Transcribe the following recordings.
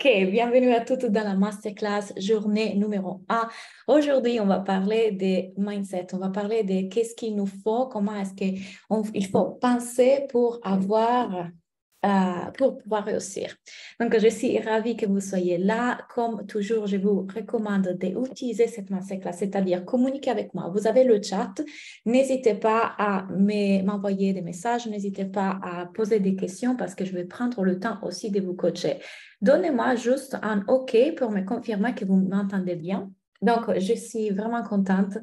Ok, bienvenue à toutes dans la masterclass journée numéro 1. Aujourd'hui, on va parler des mindset, on va parler de qu'est-ce qu'il nous faut, comment est-ce qu'il faut penser pour avoir euh, pour pouvoir réussir. Donc, je suis ravie que vous soyez là. Comme toujours, je vous recommande d'utiliser cette masterclass, c'est-à-dire communiquer avec moi. Vous avez le chat. N'hésitez pas à m'envoyer des messages, n'hésitez pas à poser des questions parce que je vais prendre le temps aussi de vous coacher. Donnez-moi juste un OK pour me confirmer que vous m'entendez bien. Donc, je suis vraiment contente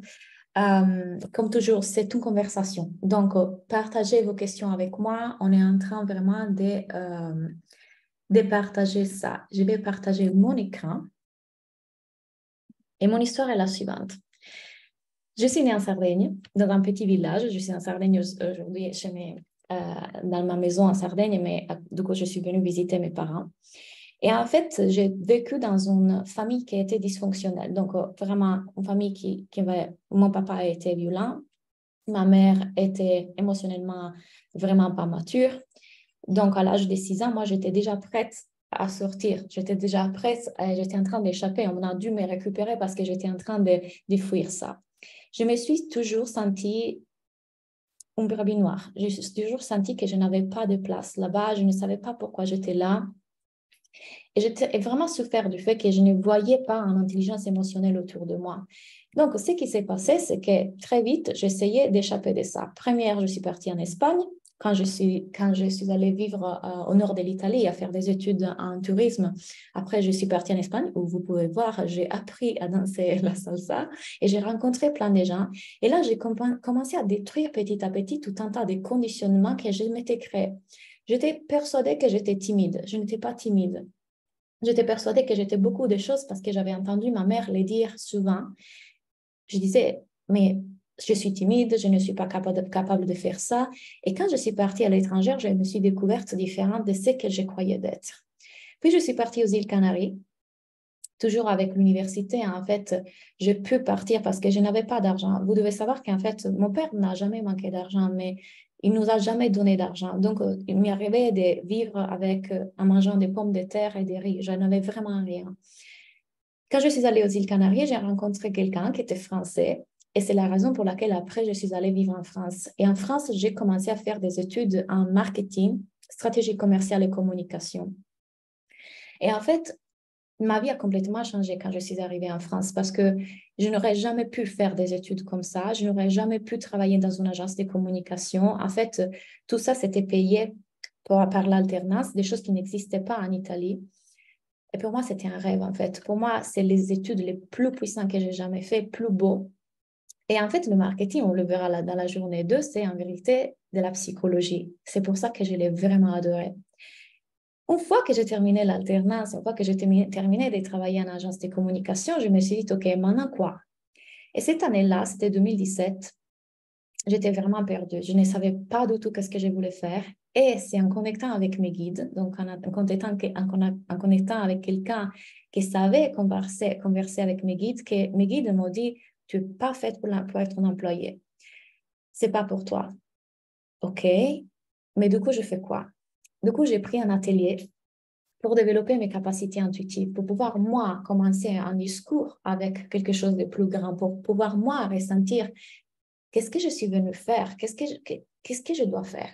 euh, comme toujours, c'est une conversation. Donc, euh, partagez vos questions avec moi. On est en train vraiment de, euh, de partager ça. Je vais partager mon écran. Et mon histoire est la suivante. Je suis née en Sardaigne, dans un petit village. Je suis en Sardaigne aujourd'hui chez mes, dans ma maison en Sardaigne, mais du coup, je suis venue visiter mes parents. Et en fait, j'ai vécu dans une famille qui était dysfonctionnelle. Donc, euh, vraiment, une famille qui, qui mon papa était violent, ma mère était émotionnellement vraiment pas mature. Donc, à l'âge de 6 ans, moi, j'étais déjà prête à sortir. J'étais déjà prête, j'étais en train d'échapper. On a dû me récupérer parce que j'étais en train de, fuir ça. Je me suis toujours sentie une brebis noire. J'ai toujours senti que je n'avais pas de place là-bas. Je ne savais pas pourquoi j'étais là. Et j'ai vraiment souffert du fait que je ne voyais pas une intelligence émotionnelle autour de moi. Donc, ce qui s'est passé, c'est que très vite, j'essayais d'échapper de ça. Première, je suis partie en Espagne. Quand je suis, quand je suis allée vivre euh, au nord de l'Italie à faire des études en tourisme, après, je suis partie en Espagne où vous pouvez voir, j'ai appris à danser la salsa et j'ai rencontré plein de gens. Et là, j'ai commencé à détruire petit à petit tout un tas de conditionnements que je m'étais créés. J'étais persuadée que j'étais timide. Je n'étais pas timide. J'étais persuadée que j'étais beaucoup de choses parce que j'avais entendu ma mère les dire souvent. Je disais, mais je suis timide, je ne suis pas capable de, faire ça. Et quand je suis partie à l'étranger, je me suis découverte différente de ce que je croyais d'être. Puis je suis partie aux îles Canaries, toujours avec l'université. En fait, je peux partir parce que je n'avais pas d'argent. Vous devez savoir qu'en fait, mon père n'a jamais manqué d'argent, mais il nous a jamais donné d'argent. Donc, euh, il m'est arrivé de vivre avec, euh, en mangeant des pommes de terre et des riz. Je n'avais vraiment rien. Quand je suis allée aux îles Canaries, j'ai rencontré quelqu'un qui était français. Et c'est la raison pour laquelle après, je suis allée vivre en France. Et en France, j'ai commencé à faire des études en marketing, stratégie commerciale et communication. Et en fait, ma vie a complètement changé quand je suis arrivée en France parce que je n'aurais jamais pu faire des études comme ça, je n'aurais jamais pu travailler dans une agence de communication. En fait, tout ça, c'était payé par l'alternance, des choses qui n'existaient pas en Italie. Et pour moi, c'était un rêve, en fait. Pour moi, c'est les études les plus puissantes que j'ai jamais fait, plus beaux. Et en fait, le marketing, on le verra dans la journée 2, c'est en vérité de la psychologie. C'est pour ça que je l'ai vraiment adoré. Une fois que j'ai terminé l'alternance, une fois que j'ai terminé de travailler en agence de communication, je me suis dit, OK, maintenant quoi? Et cette année-là, c'était 2017, j'étais vraiment perdue. Je ne savais pas du tout ce que je voulais faire. Et c'est en connectant avec mes guides, donc en, connectant, en, connectant avec quelqu'un qui savait converser, converser avec mes guides, que mes guides m'ont dit, tu n'es pas faite pour, pour être un employé. C'est pas pour toi. OK, mais du coup, je fais quoi? Du coup, j'ai pris un atelier pour développer mes capacités intuitives, pour pouvoir, moi, commencer un discours avec quelque chose de plus grand, pour pouvoir, moi, ressentir qu'est-ce que je suis venue faire, qu'est-ce que je, que je dois faire.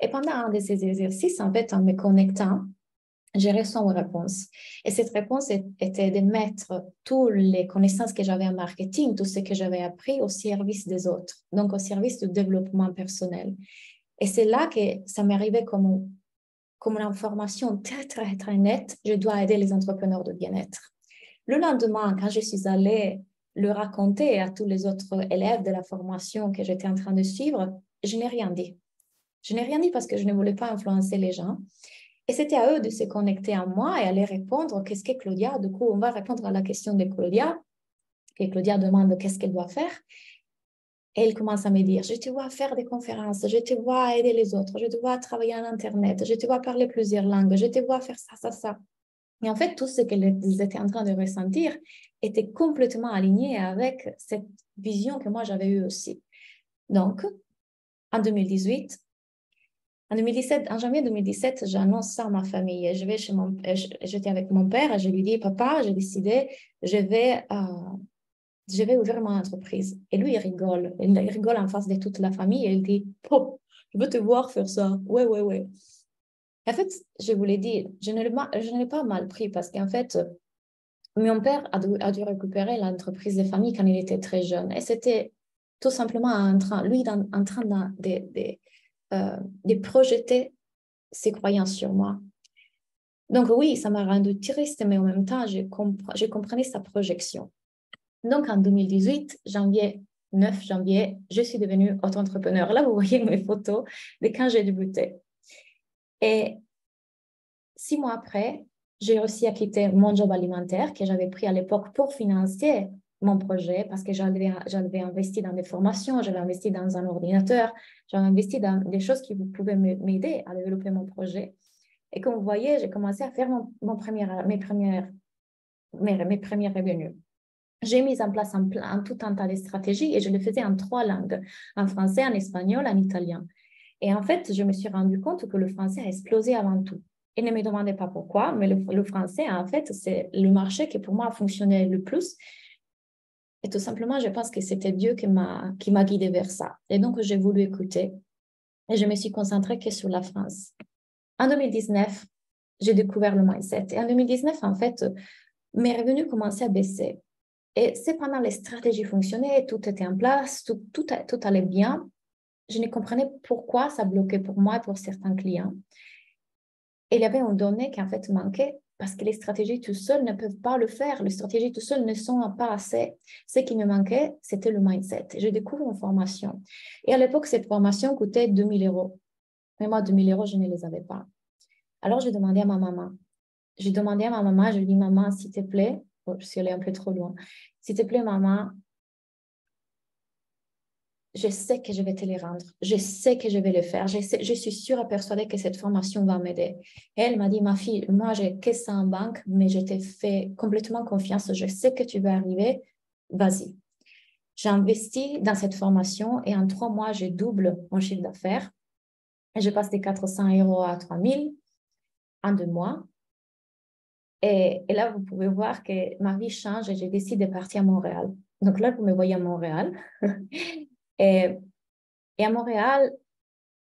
Et pendant un de ces exercices, en fait, en me connectant, j'ai reçu une réponse. Et cette réponse était de mettre toutes les connaissances que j'avais en marketing, tout ce que j'avais appris au service des autres, donc au service du développement personnel. Et c'est là que ça arrivé comme comme une information très, très, très nette, je dois aider les entrepreneurs de bien-être. Le lendemain, quand je suis allée le raconter à tous les autres élèves de la formation que j'étais en train de suivre, je n'ai rien dit. Je n'ai rien dit parce que je ne voulais pas influencer les gens. Et c'était à eux de se connecter à moi et aller répondre qu'est-ce que Claudia? Du coup, on va répondre à la question de Claudia. Et Claudia demande qu'est-ce qu'elle doit faire? Et elle commence à me dire, je te vois faire des conférences, je te vois aider les autres, je te vois travailler en Internet, je te vois parler plusieurs langues, je te vois faire ça, ça, ça. Et en fait, tout ce qu'elle était en train de ressentir était complètement aligné avec cette vision que moi j'avais eue aussi. Donc, en 2018, En, 2017, en janvier 2017, j'annonce ça à ma famille. Je vais chez mon, j'étais avec mon père et je lui dis, papa, j'ai décidé, je vais, euh, je vais ouvrir mon entreprise. Et lui, il rigole. Il rigole en face de toute la famille et il dit, je veux te voir faire ça. Ouais, ouais, ouais. En fait, je vous l'ai dit, je ne l'ai pas mal pris parce qu'en fait, mon père a dû, récupérer l'entreprise de famille quand il était très jeune. Et c'était tout simplement en train, lui, en train euh, de, projeter ses croyances sur moi. Donc oui, ça m'a rendu triste, mais en même temps, j'ai compris, compris sa projection. Donc en 2018, janvier, 9 janvier, je suis devenue auto-entrepreneur. Là, vous voyez mes photos de quand j'ai débuté. Et six mois après, j'ai réussi à quitter mon job alimentaire que j'avais pris à l'époque pour financer mon projet parce que j'avais, j'avais investi dans des formations, j'avais investi dans un ordinateur, j'avais investi dans des choses qui pouvaient m'aider à développer mon projet. Et comme vous voyez, j'ai commencé à faire mon, mon premier, mes, premières, mes, mes premiers revenus. J'ai mis en place un, tout un tas de stratégies et je le faisais en trois langues, en français, en espagnol, en italien. Et en fait, je me suis rendu compte que le français a explosé avant tout. Et ne me demandez pas pourquoi, mais le, français, en fait, c'est le marché qui pour moi a fonctionné le plus. Et tout simplement, je pense que c'était Dieu qui m'a qui m'a guidé vers ça. Et donc, j'ai voulu écouter. Et je me suis concentrée que sur la France. En 2019, j'ai découvert le mindset. Et en 2019, en fait, mes revenus commençaient à baisser. Et c'est pendant les stratégies fonctionnaient, tout était en place, tout, tout, allait bien. Je ne comprenais pourquoi ça bloquait pour moi et pour certains clients. Et il y avait un donné qui en fait manquait parce que les stratégies tout seules ne peuvent pas le faire. Les stratégies tout seules ne sont pas assez. Ce qui me manquait, c'était le mindset. Je découvre une formation. Et à l'époque, cette formation coûtait 2000 euros. Mais moi, 2000 euros, je ne les avais pas. Alors, j'ai demandé à ma maman. J'ai demandé à ma maman, je lui dit, maman, s'il te plaît, je suis allée un peu trop loin. S'il te plaît, maman, je sais que je vais te les rendre. Je sais que je vais le faire. Je, je suis sûre et persuadée que cette formation va m'aider. Elle m'a dit, ma fille, moi, j'ai que ça en banque, mais je t'ai fait complètement confiance. Je sais que tu vas arriver. Vas-y. J'ai investi dans cette formation et en trois mois, j'ai double mon chiffre d'affaires. Je passe de 400 euros à 3000 en deux mois. Et, là, vous pouvez voir que ma vie change et j'ai décidé de partir à Montréal. Donc là, vous me voyez à Montréal. et, à Montréal,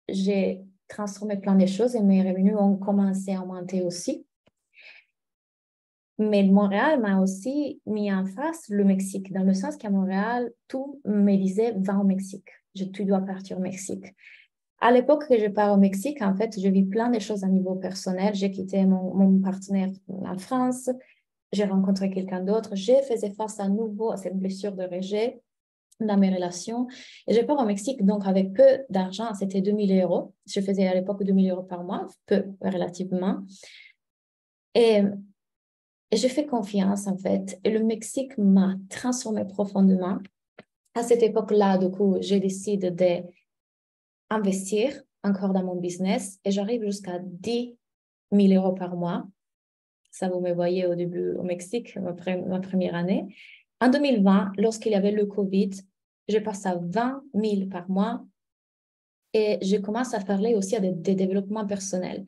j'ai transformé plein de choses et mes revenus ont commencé à augmenter aussi. Mais Montréal m'a aussi mis en face le Mexique, dans le sens qu'à Montréal, tout me disait va au Mexique, je, tu dois partir au Mexique. À l'époque que je pars au Mexique, en fait, je vis plein de choses à niveau personnel. J'ai quitté mon, mon, partenaire en France, j'ai rencontré quelqu'un d'autre, j'ai fait face à nouveau à cette blessure de rejet dans mes relations. Et je pars au Mexique, donc avec peu d'argent, c'était 2000 euros. Je faisais à l'époque 2000 euros par mois, peu relativement. Et, et je fais confiance, en fait. Et le Mexique m'a transformé profondément. À cette époque-là, du coup, j'ai décidé de investir encore dans mon business et j'arrive jusqu'à 10 000 euros par mois. Ça, vous me voyez au début au Mexique, ma, première année. En 2020, lorsqu'il y avait le Covid, je passe à 20 000 par mois et je commence à parler aussi des développements personnels.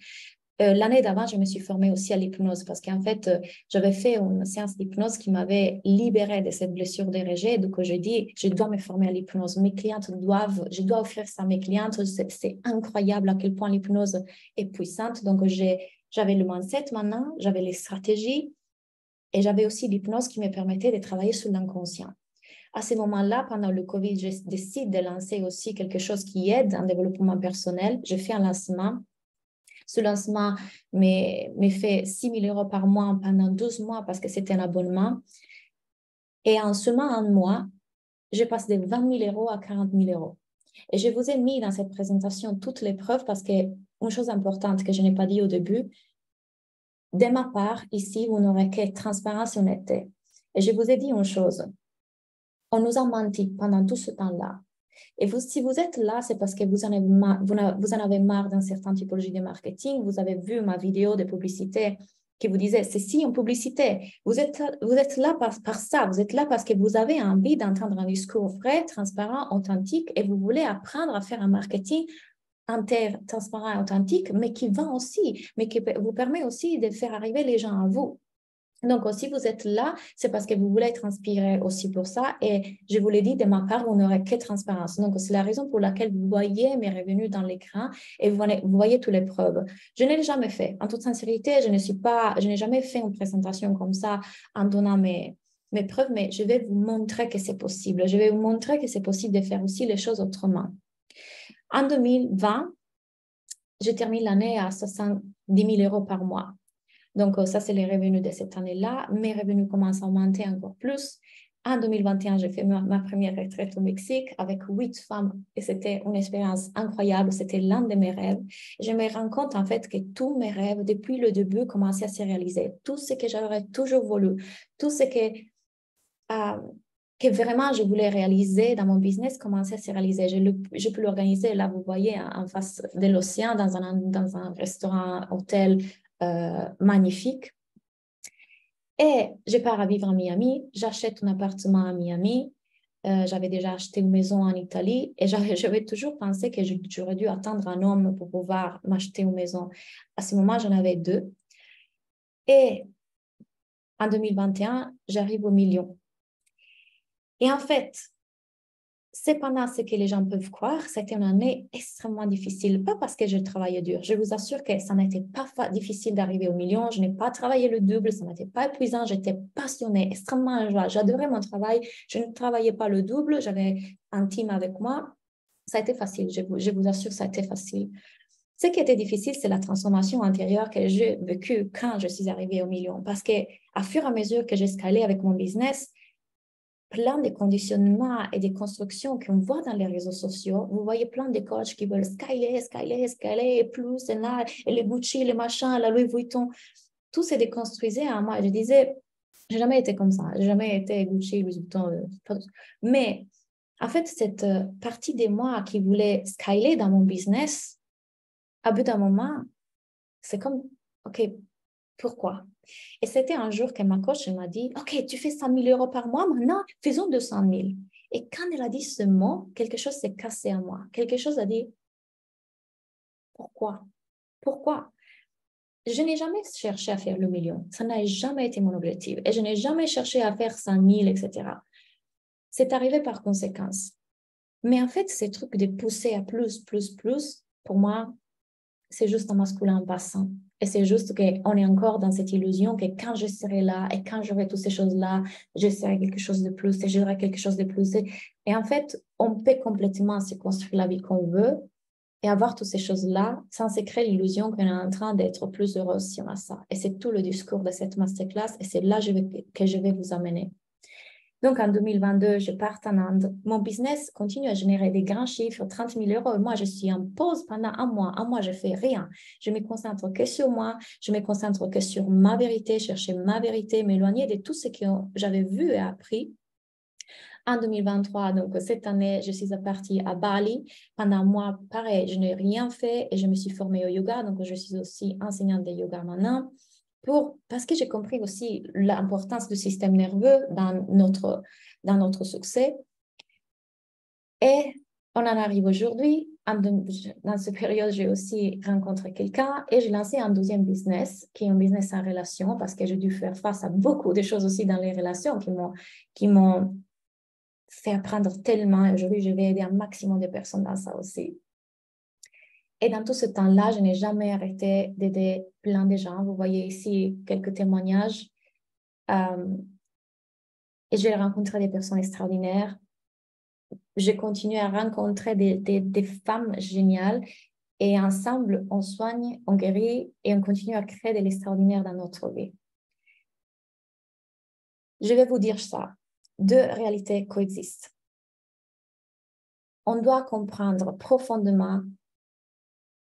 Euh, l'année d'avant, je me suis formée aussi à l'hypnose parce qu'en fait, euh, j'avais fait une séance d'hypnose qui m'avait libérée de cette blessure de rejet. Donc, je dis, je dois me former à l'hypnose. Mes clientes doivent, je dois offrir ça à mes clientes. C'est incroyable à quel point l'hypnose est puissante. Donc, j'avais le mindset maintenant, j'avais les stratégies et j'avais aussi l'hypnose qui me permettait de travailler sur l'inconscient. À ce moment-là, pendant le Covid, je décide de lancer aussi quelque chose qui aide en développement personnel. Je fais un lancement ce lancement m'a fait 6 000 euros par mois pendant 12 mois parce que c'était un abonnement. Et en seulement un mois, je passe de 20 000 euros à 40 000 euros. Et je vous ai mis dans cette présentation toutes les preuves parce que une chose importante que je n'ai pas dit au début, de ma part, ici, vous n'aurez que transparence et honnêteté. Et je vous ai dit une chose. On nous a menti pendant tout ce temps-là. Et vous, si vous êtes là, c'est parce que vous en avez marre, vous, en avez marre d'un certain typologie de marketing. Vous avez vu ma vidéo de publicité qui vous disait, c'est si en publicité. Vous êtes, vous êtes là par, par ça. Vous êtes là parce que vous avez envie d'entendre un discours vrai, transparent, authentique et vous voulez apprendre à faire un marketing intègre, transparent et authentique, mais qui vend aussi, mais qui vous permet aussi de faire arriver les gens à vous. Donc, si vous êtes là, c'est parce que vous voulez être inspiré aussi pour ça. Et je vous l'ai dit, de ma part, vous n'aurez que transparence. Donc, c'est la raison pour laquelle vous voyez mes revenus dans l'écran et vous voyez, toutes les preuves. Je ne l'ai jamais fait. En toute sincérité, je ne suis pas, je n'ai jamais fait une présentation comme ça en donnant mes, mes preuves, mais je vais vous montrer que c'est possible. Je vais vous montrer que c'est possible de faire aussi les choses autrement. En 2020, je termine l'année à 70 000 euros par mois. Donc, euh, ça, c'est les revenus de cette année-là. Mes revenus commencent à augmenter encore plus. En 2021, j'ai fait ma, première retraite au Mexique avec huit femmes et c'était une expérience incroyable. C'était l'un de mes rêves. Je me rends compte en fait que tous mes rêves, depuis le début, commençaient à se réaliser. Tout ce que j'aurais toujours voulu, tout ce que, euh, que vraiment je voulais réaliser dans mon business commençait à se réaliser. Je, peux l'organiser, là, vous voyez, en face de l'océan, dans un, dans un restaurant, hôtel magnifique. Et je pars à vivre à Miami, j'achète un appartement à Miami. Euh, j'avais déjà acheté une maison en Italie et j'avais toujours pensé que j'aurais dû attendre un homme pour pouvoir m'acheter une maison. À ce moment, j'en avais deux. Et en 2021, j'arrive au million. Et en fait, Cependant, ce que les gens peuvent croire, c'était une année extrêmement difficile. Pas parce que je travaillais dur. Je vous assure que ça n'était pas difficile d'arriver au million. Je n'ai pas travaillé le double. Ça n'était pas épuisant. J'étais passionnée, extrêmement joie. J'adorais mon travail. Je ne travaillais pas le double. J'avais un team avec moi. Ça a été facile. Je vous, je vous assure, ça a été facile. Ce qui était difficile, c'est la transformation intérieure que j'ai vécue quand je suis arrivée au million. Parce que à fur et à mesure que j'escalais avec mon business, plein de conditionnements et des constructions qu'on voit dans les réseaux sociaux. Vous voyez plein de coachs qui veulent scaler, scaler, scaler, plus, et là, et les Gucci, les machins, la Louis Vuitton. Tout se déconstruisait à moi. Je disais, j'ai jamais été comme ça. J'ai jamais été Gucci, Louis Vuitton. Euh, Mais en fait, cette euh, partie de moi qui voulait scaler dans mon business, à bout d'un moment, c'est comme, OK, pourquoi? Et c'était un jour que ma coach m'a dit, OK, tu fais 100 000 euros par mois, maintenant, faisons 200 000. Et quand elle a dit ce mot, quelque chose s'est cassé à moi. Quelque chose a dit, pourquoi? Pourquoi Je n'ai jamais cherché à faire le million. Ça n'a jamais été mon objectif. Et je n'ai jamais cherché à faire 100 000, etc. C'est arrivé par conséquence. Mais en fait, ces trucs de pousser à plus, plus, plus, pour moi, c'est juste un masculin passant. Et c'est juste qu'on est encore dans cette illusion que quand je serai là et quand j'aurai toutes ces choses-là, je serai quelque chose de plus et j'aurai quelque chose de plus. Et en fait, on peut complètement se construire la vie qu'on veut et avoir toutes ces choses-là sans se créer l'illusion qu'on est en train d'être plus heureux si on a ça. Et c'est tout le discours de cette masterclass et c'est là que je vais vous amener. Donc, en 2022, je pars en Inde. Mon business continue à générer des grands chiffres, 30 000 euros. Moi, je suis en pause pendant un mois. Un mois, je fais rien. Je me concentre que sur moi. Je me concentre que sur ma vérité, chercher ma vérité, m'éloigner de tout ce que j'avais vu et appris. En 2023, donc cette année, je suis partie à Bali. Pendant un mois, pareil, je n'ai rien fait et je me suis formée au yoga. Donc, je suis aussi enseignante de yoga maintenant pour, parce que j'ai compris aussi l'importance du système nerveux dans notre, dans notre succès. Et on en arrive aujourd'hui. Dans cette période, j'ai aussi rencontré quelqu'un et j'ai lancé un deuxième business qui est un business en relation parce que j'ai dû faire face à beaucoup de choses aussi dans les relations qui m'ont, qui m'ont fait apprendre tellement. Aujourd'hui, je vais aider un maximum de personnes dans ça aussi. Et dans tout ce temps-là, je n'ai jamais arrêté d'aider plein de gens. Vous voyez ici quelques témoignages. Euh, et j'ai rencontré des personnes extraordinaires. Je continue à rencontrer des, des, femmes géniales. Et ensemble, on soigne, on guérit et on continue à créer de l'extraordinaire dans notre vie. Je vais vous dire ça. Deux réalités coexistent. On doit comprendre profondément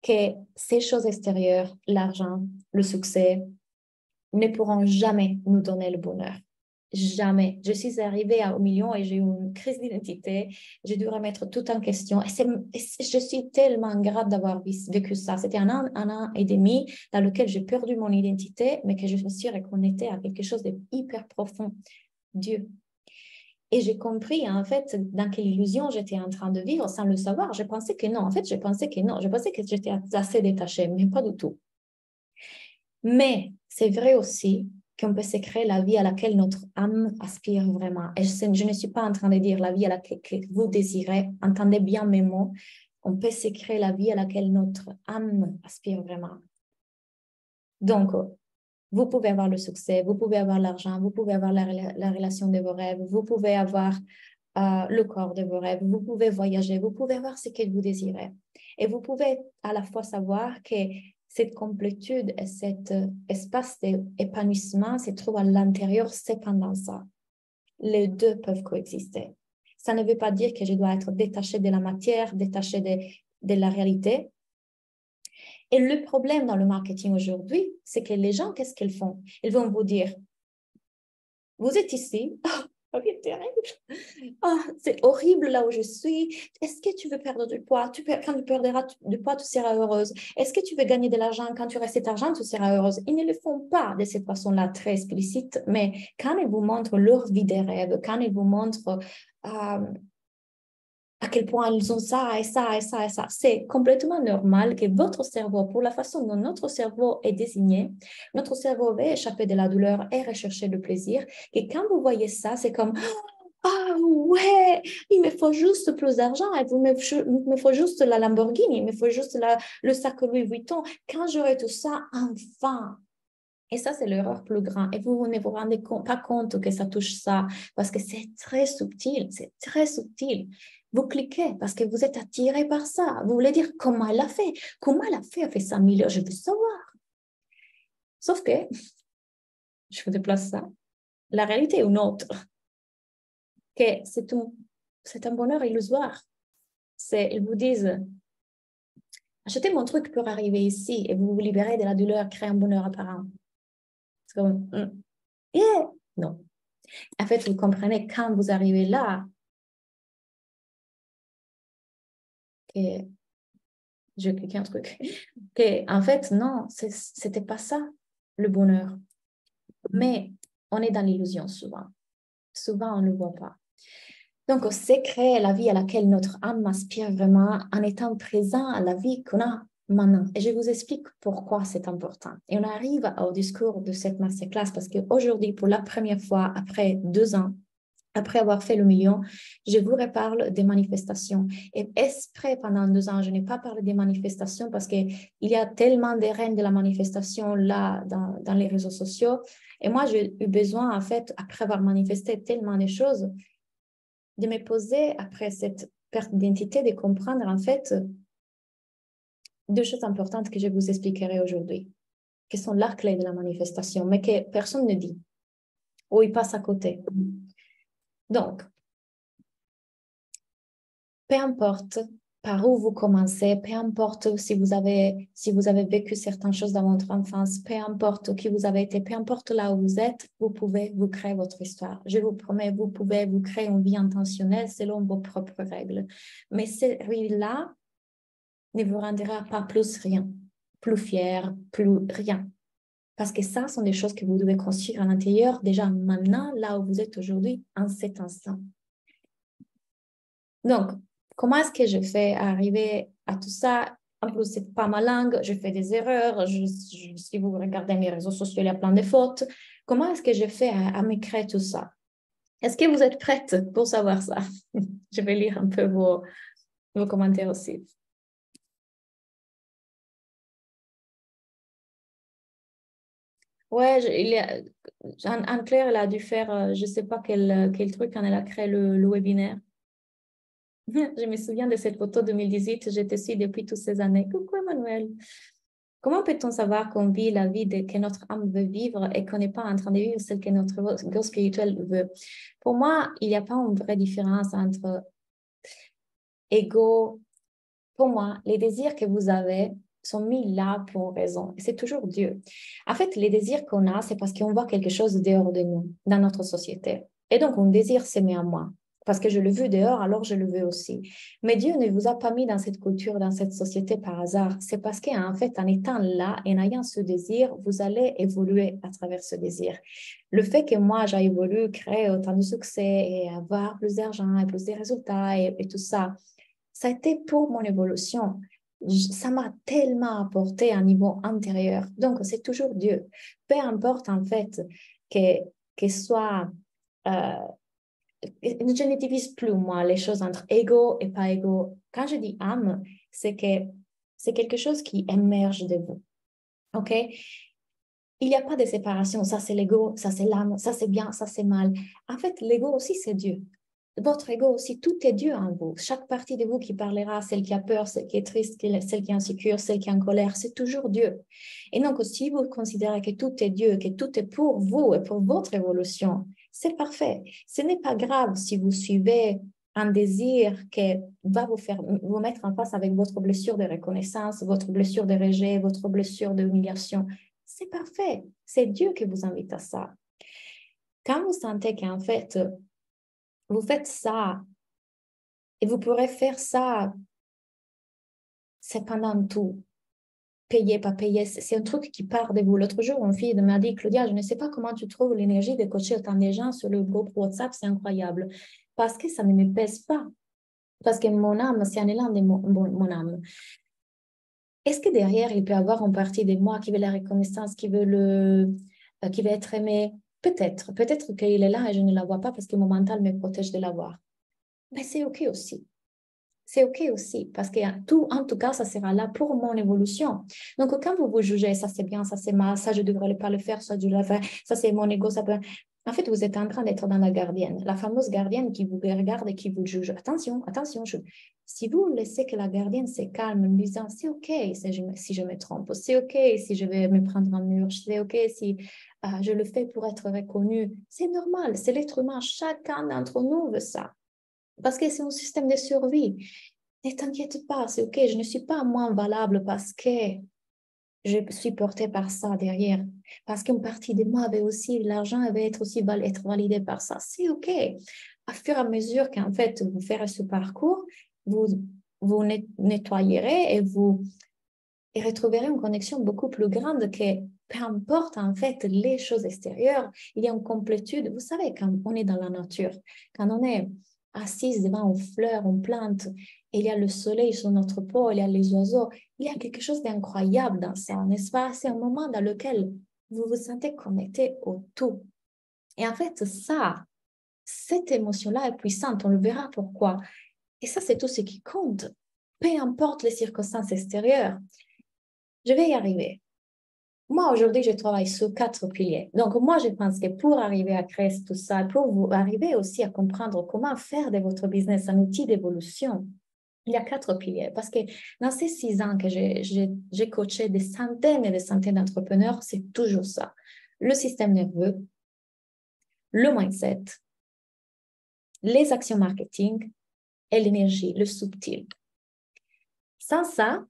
que ces choses extérieures, l'argent, le succès, ne pourront jamais nous donner le bonheur. Jamais. Je suis arrivée au million et j'ai eu une crise d'identité. J'ai dû remettre tout en question. Et, je suis tellement grave d'avoir vécu ça. C'était un an, un an et demi dans lequel j'ai perdu mon identité, mais que je me suis reconnectée à quelque chose de hyper profond, Dieu. Et j'ai compris, en fait, dans quelle illusion j'étais en train de vivre sans le savoir. Je pensais que non. En fait, je pensais que non. Je pensais que j'étais assez détachée, mais pas du tout. Mais c'est vrai aussi qu'on peut se créer la vie à laquelle notre âme aspire vraiment. Et je, ne suis pas en train de dire la vie à laquelle vous désirez. Entendez bien mes mots. On peut se créer la vie à laquelle notre âme aspire vraiment. Donc, vous pouvez avoir le succès, vous pouvez avoir l'argent, vous pouvez avoir la, relation de vos rêves, vous pouvez avoir euh, le corps de vos rêves, vous pouvez voyager, vous pouvez avoir ce que vous désirez. Et vous pouvez à la fois savoir que cette complétude et cet euh, espace d'épanouissement se trouve à l'intérieur, c'est pendant ça. Les deux peuvent coexister. Ça ne veut pas dire que je dois être détaché de la matière, détaché de la réalité. Et le problème dans le marketing aujourd'hui, c'est que les gens, qu'est-ce qu'ils font? Ils vont vous dire, vous êtes ici, c'est terrible. Oh, c'est horrible là où je suis. Est-ce que tu veux perdre du poids? Quand tu perdras du poids, tu seras heureuse. Est-ce que tu veux gagner de l'argent? Quand tu auras cet argent, tu seras heureuse. Ils ne le font pas de cette façon-là très explicite, mais quand ils vous montrent leur vie des rêves, quand ils vous montrent euh, à quel point ils ont ça et ça et ça et ça. C'est complètement normal que votre cerveau, pour la façon dont notre cerveau est désigné, notre cerveau va échapper de la douleur et rechercher le plaisir. Et quand vous voyez ça, c'est comme ah ouais, il me faut juste plus d'argent, il me, faut juste la Lamborghini, il me faut juste le sac Louis Vuitton. Quand j'aurai tout ça, enfin. Et ça, c'est l'erreur plus grande. Et vous ne vous rendez pas compte que ça touche ça, parce que c'est très subtil, c'est très subtil vous cliquez parce que vous êtes attiré par ça. Vous voulez dire comment elle a fait, comment elle a fait, elle a fait ça mille je veux savoir. Sauf que, je vous déplace ça, la réalité est une autre, que c'est un, c'est un bonheur illusoire. C'est, ils vous disent, achetez mon truc pour arriver ici et vous vous libérez de la douleur, créer un bonheur apparent. Yeah. non. En fait, vous comprenez, quand vous arrivez là, et je cliqué un truc. Que, en fait, non, c'était pas ça le bonheur. Mais on est dans l'illusion souvent. Souvent, on ne le voit pas. Donc, c'est créer la vie à laquelle notre âme aspire vraiment en étant présent à la vie qu'on a maintenant. Et je vous explique pourquoi c'est important. Et on arrive au discours de cette masterclass parce qu'aujourd'hui, pour la première fois, après deux ans, après avoir fait le million, je vous reparle des manifestations. Et exprès, pendant deux ans, je n'ai pas parlé des manifestations parce qu'il y a tellement de reines de la manifestation là dans, dans les réseaux sociaux. Et moi, j'ai eu besoin, en fait, après avoir manifesté tellement de choses, de me poser après cette perte d'identité, de comprendre, en fait, deux choses importantes que je vous expliquerai aujourd'hui, qui sont la clé de la manifestation, mais que personne ne dit, ou il passe à côté. Donc, peu importe par où vous commencez, peu importe si vous avez, si vous avez vécu certaines choses dans votre enfance, peu importe qui vous avez été, peu importe là où vous êtes, vous pouvez vous créer votre histoire. Je vous promets, vous pouvez vous créer une vie intentionnelle selon vos propres règles. Mais cette vie-là ne vous rendra pas plus rien, plus fier, plus rien. Parce que ça sont des choses que vous devez construire à l'intérieur déjà maintenant, là où vous êtes aujourd'hui, en cet instant. Donc, comment est-ce que je fais arriver à tout ça? En plus, c'est pas ma langue, je fais des erreurs. si vous regardez mes réseaux sociaux, il y a plein de fautes. Comment est-ce que je fais à, à me tout ça? Est-ce que vous êtes prête pour savoir ça? Je vais lire un peu vos, vos commentaires aussi. Ouais, il y Anne-Claire, elle a dû faire, euh, je ne sais pas quel, euh, quel truc quand elle a créé le, webinaire. je me souviens de cette photo 2018, j'étais ici depuis toutes ces années. Coucou Emmanuel. Comment peut-on savoir qu'on vit la vie que notre âme veut vivre et qu'on n'est pas en train de vivre celle que notre ego spirituel veut? Pour moi, il n'y a pas une vraie différence entre ego. Pour moi, les désirs que vous avez sont mis là pour une raison. C'est toujours Dieu. En fait, les désirs qu'on a, c'est parce qu'on voit quelque chose dehors de nous, dans notre société. Et donc, on désire s'aimer à moi. parce que je le veux dehors, alors je le veux aussi. Mais Dieu ne vous a pas mis dans cette culture, dans cette société par hasard. C'est parce qu'en fait, en étant là et en ayant ce désir, vous allez évoluer à travers ce désir. Le fait que moi, j'ai évolué, créer autant de succès et avoir plus d'argent et plus de résultats et, et tout ça, ça a été pour mon évolution ça m'a tellement apporté un niveau intérieur. Donc, c'est toujours Dieu. Peu importe, en fait, que, que soit euh, je ne divise plus, moi, les choses entre ego et pas ego. Quand je dis âme, c'est que c'est quelque chose qui émerge de vous. OK? Il n'y a pas de séparation. Ça, c'est l'ego, ça, c'est l'âme, ça, c'est bien, ça, c'est mal. En fait, l'ego aussi, c'est Dieu. Votre ego aussi, tout est Dieu en vous. Chaque partie de vous qui parlera, celle qui a peur, celle qui est triste, celle qui est insécure, celle qui est en colère, c'est toujours Dieu. Et donc, si vous considérez que tout est Dieu, que tout est pour vous et pour votre évolution, c'est parfait. Ce n'est pas grave si vous suivez un désir qui va vous faire vous mettre en face avec votre blessure de reconnaissance, votre blessure de rejet, votre blessure d'humiliation. C'est parfait. C'est Dieu qui vous invite à ça. Quand vous sentez qu'en fait, vous faites ça et vous pourrez faire ça, c'est pendant tout payer, pas payer, c'est un truc qui part de vous. L'autre jour, une fille m'a dit, Claudia, je ne sais pas comment tu trouves l'énergie de coacher autant de gens sur le groupe WhatsApp, c'est incroyable. Parce que ça ne me pèse pas. Parce que mon âme, c'est un élan de mon, âme. Est-ce que derrière, il peut y avoir une partie de moi qui veut la reconnaissance, qui veut, le, euh, qui veut être aimé? Peut-être. Peut-être qu'il est là et je ne la vois pas parce que mon mental me protège de la voir. Mais c'est OK aussi c'est OK aussi, parce que tout, en tout cas, ça sera là pour mon évolution. Donc, quand vous vous jugez, ça c'est bien, ça c'est mal, ça je ne devrais pas le faire, ça je le faire, ça c'est mon ego, ça peut... En fait, vous êtes en train d'être dans la gardienne, la fameuse gardienne qui vous regarde et qui vous juge. Attention, attention, si vous laissez que la gardienne se calme en disant c'est OK si je, si je me trompe, c'est OK si je vais me prendre un mur, c'est OK si euh, je le fais pour être reconnu, c'est normal, c'est l'être humain, chacun d'entre nous veut ça. Parce que c'est un système de survie. Ne t'inquiète pas, c'est OK, je ne suis pas moins valable parce que je suis portée par ça derrière. Parce qu'une partie de moi avait aussi, l'argent avait être aussi être validé par ça. C'est OK. À fur et à mesure qu'en fait, vous ferez ce parcours, vous, vous nettoyerez et vous et retrouverez une connexion beaucoup plus grande que peu importe en fait les choses extérieures, il y a une complétude. Vous savez, quand on est dans la nature, quand on est assise devant une fleur, une plante, il y a le soleil sur notre peau, il y a les oiseaux. Il y a quelque chose d'incroyable dans ça, n'est-ce pas? C'est un moment dans lequel vous vous sentez connecté au tout. Et en fait, ça, cette émotion-là est puissante, on le verra pourquoi. Et ça, c'est tout ce qui compte, peu importe les circonstances extérieures. Je vais y arriver. Moi, aujourd'hui, je travaille sur quatre piliers. Donc, moi, je pense que pour arriver à créer tout ça, pour vous arriver aussi à comprendre comment faire de votre business un outil d'évolution, il y a quatre piliers. Parce que dans ces six ans que j'ai coaché des centaines et des centaines d'entrepreneurs, c'est toujours ça. Le système nerveux, le mindset, les actions marketing et l'énergie, le subtil. Sans ça,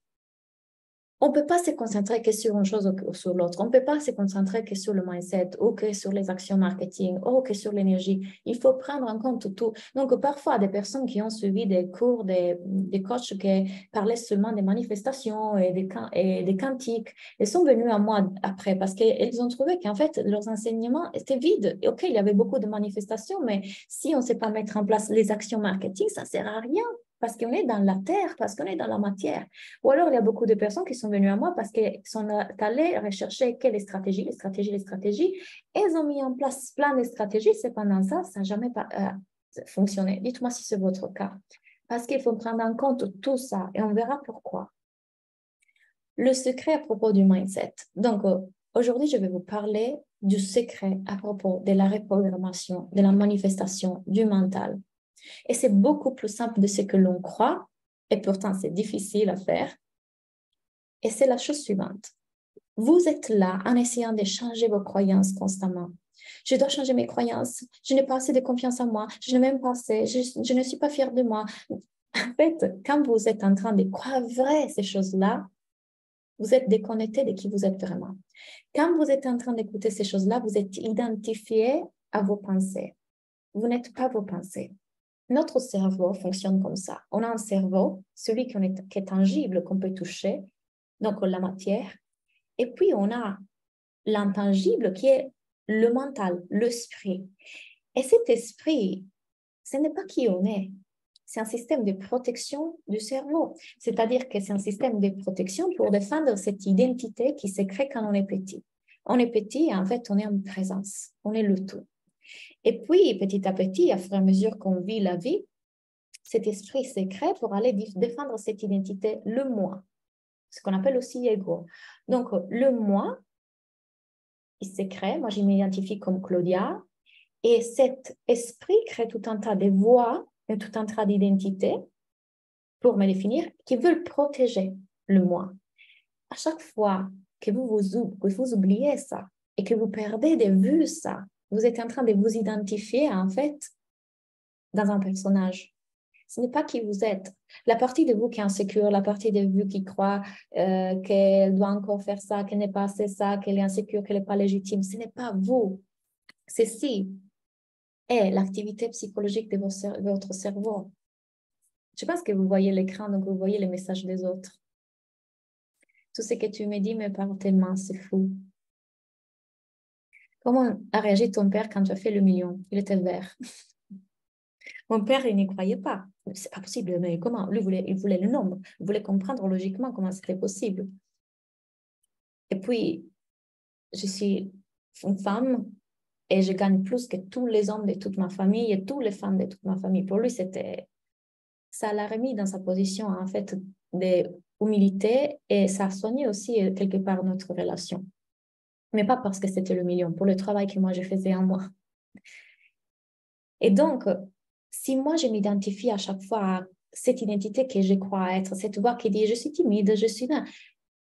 on ne peut pas se concentrer que sur une chose ou sur l'autre. On ne peut pas se concentrer que sur le mindset ou que sur les actions marketing ou que sur l'énergie. Il faut prendre en compte tout. Donc, parfois, des personnes qui ont suivi des cours, des, des coachs qui parlaient seulement des manifestations et des, et des cantiques, elles sont venues à moi après parce qu'elles ont trouvé qu'en fait, leurs enseignements étaient vides. OK, il y avait beaucoup de manifestations, mais si on ne sait pas mettre en place les actions marketing, ça ne sert à rien parce qu'on est dans la terre, parce qu'on est dans la matière. Ou alors, il y a beaucoup de personnes qui sont venues à moi parce qu'elles sont allées rechercher quelles stratégies, les stratégies, les stratégies. Elles ont mis en place plein de stratégies. Cependant, ça, ça n'a jamais euh, fonctionné. Dites-moi si c'est votre cas. Parce qu'il faut prendre en compte tout ça et on verra pourquoi. Le secret à propos du mindset. Donc, euh, aujourd'hui, je vais vous parler du secret à propos de la reprogrammation, de la manifestation du mental et c'est beaucoup plus simple de ce que l'on croit, et pourtant c'est difficile à faire. Et c'est la chose suivante. Vous êtes là en essayant de changer vos croyances constamment. Je dois changer mes croyances. Je n'ai pas assez de confiance en moi. Je n'ai même pas assez. Je, ne suis pas fière de moi. En fait, quand vous êtes en train de croire vrai ces choses-là, vous êtes déconnecté de qui vous êtes vraiment. Quand vous êtes en train d'écouter ces choses-là, vous êtes identifié à vos pensées. Vous n'êtes pas vos pensées. Notre cerveau fonctionne comme ça. On a un cerveau, celui qui est, tangible, qu'on peut toucher, donc la matière. Et puis, on a l'intangible qui est le mental, l'esprit. Et cet esprit, ce n'est pas qui on est. C'est un système de protection du cerveau. C'est-à-dire que c'est un système de protection pour défendre cette identité qui se crée quand on est petit. On est petit et en fait, on est en présence. On est le tout. Et puis, petit à petit, à fur et à mesure qu'on vit la vie, cet esprit secret pour aller défendre cette identité, le moi, ce qu'on appelle aussi ego. Donc, le moi, il se crée, moi je m'identifie comme Claudia, et cet esprit crée tout un tas de voix et tout un tas d'identités pour me définir qui veulent protéger le moi. À chaque fois que vous, que vous oubliez ça et que vous perdez de vue ça, vous êtes en train de vous identifier en fait dans un personnage. Ce n'est pas qui vous êtes. La partie de vous qui est insécure, la partie de vous qui croit euh, qu'elle doit encore faire ça, qu'elle n'est pas assez ça, qu'elle est insécure, qu'elle n'est pas légitime, ce n'est pas vous. Ceci est l'activité psychologique de votre cerveau. Je pense que vous voyez l'écran, donc vous voyez les messages des autres. Tout ce que tu me dis me parle tellement, c'est fou. Comment a réagi ton père quand tu as fait le million? Il était vert. Mon père, il n'y croyait pas. C'est pas possible, mais comment? Lui, il voulait, le nombre. Il voulait comprendre logiquement comment c'était possible. Et puis, je suis une femme et je gagne plus que tous les hommes de toute ma famille et tous les femmes de toute ma famille. Pour lui, c'était. Ça l'a remis dans sa position, en fait, d'humilité et ça a soigné aussi euh, quelque part notre relation mais pas parce que c'était le million, pour le travail que moi je faisais en moi. Et donc, si moi je m'identifie à chaque fois à cette identité que je crois être, cette voix qui dit je suis timide, je suis là,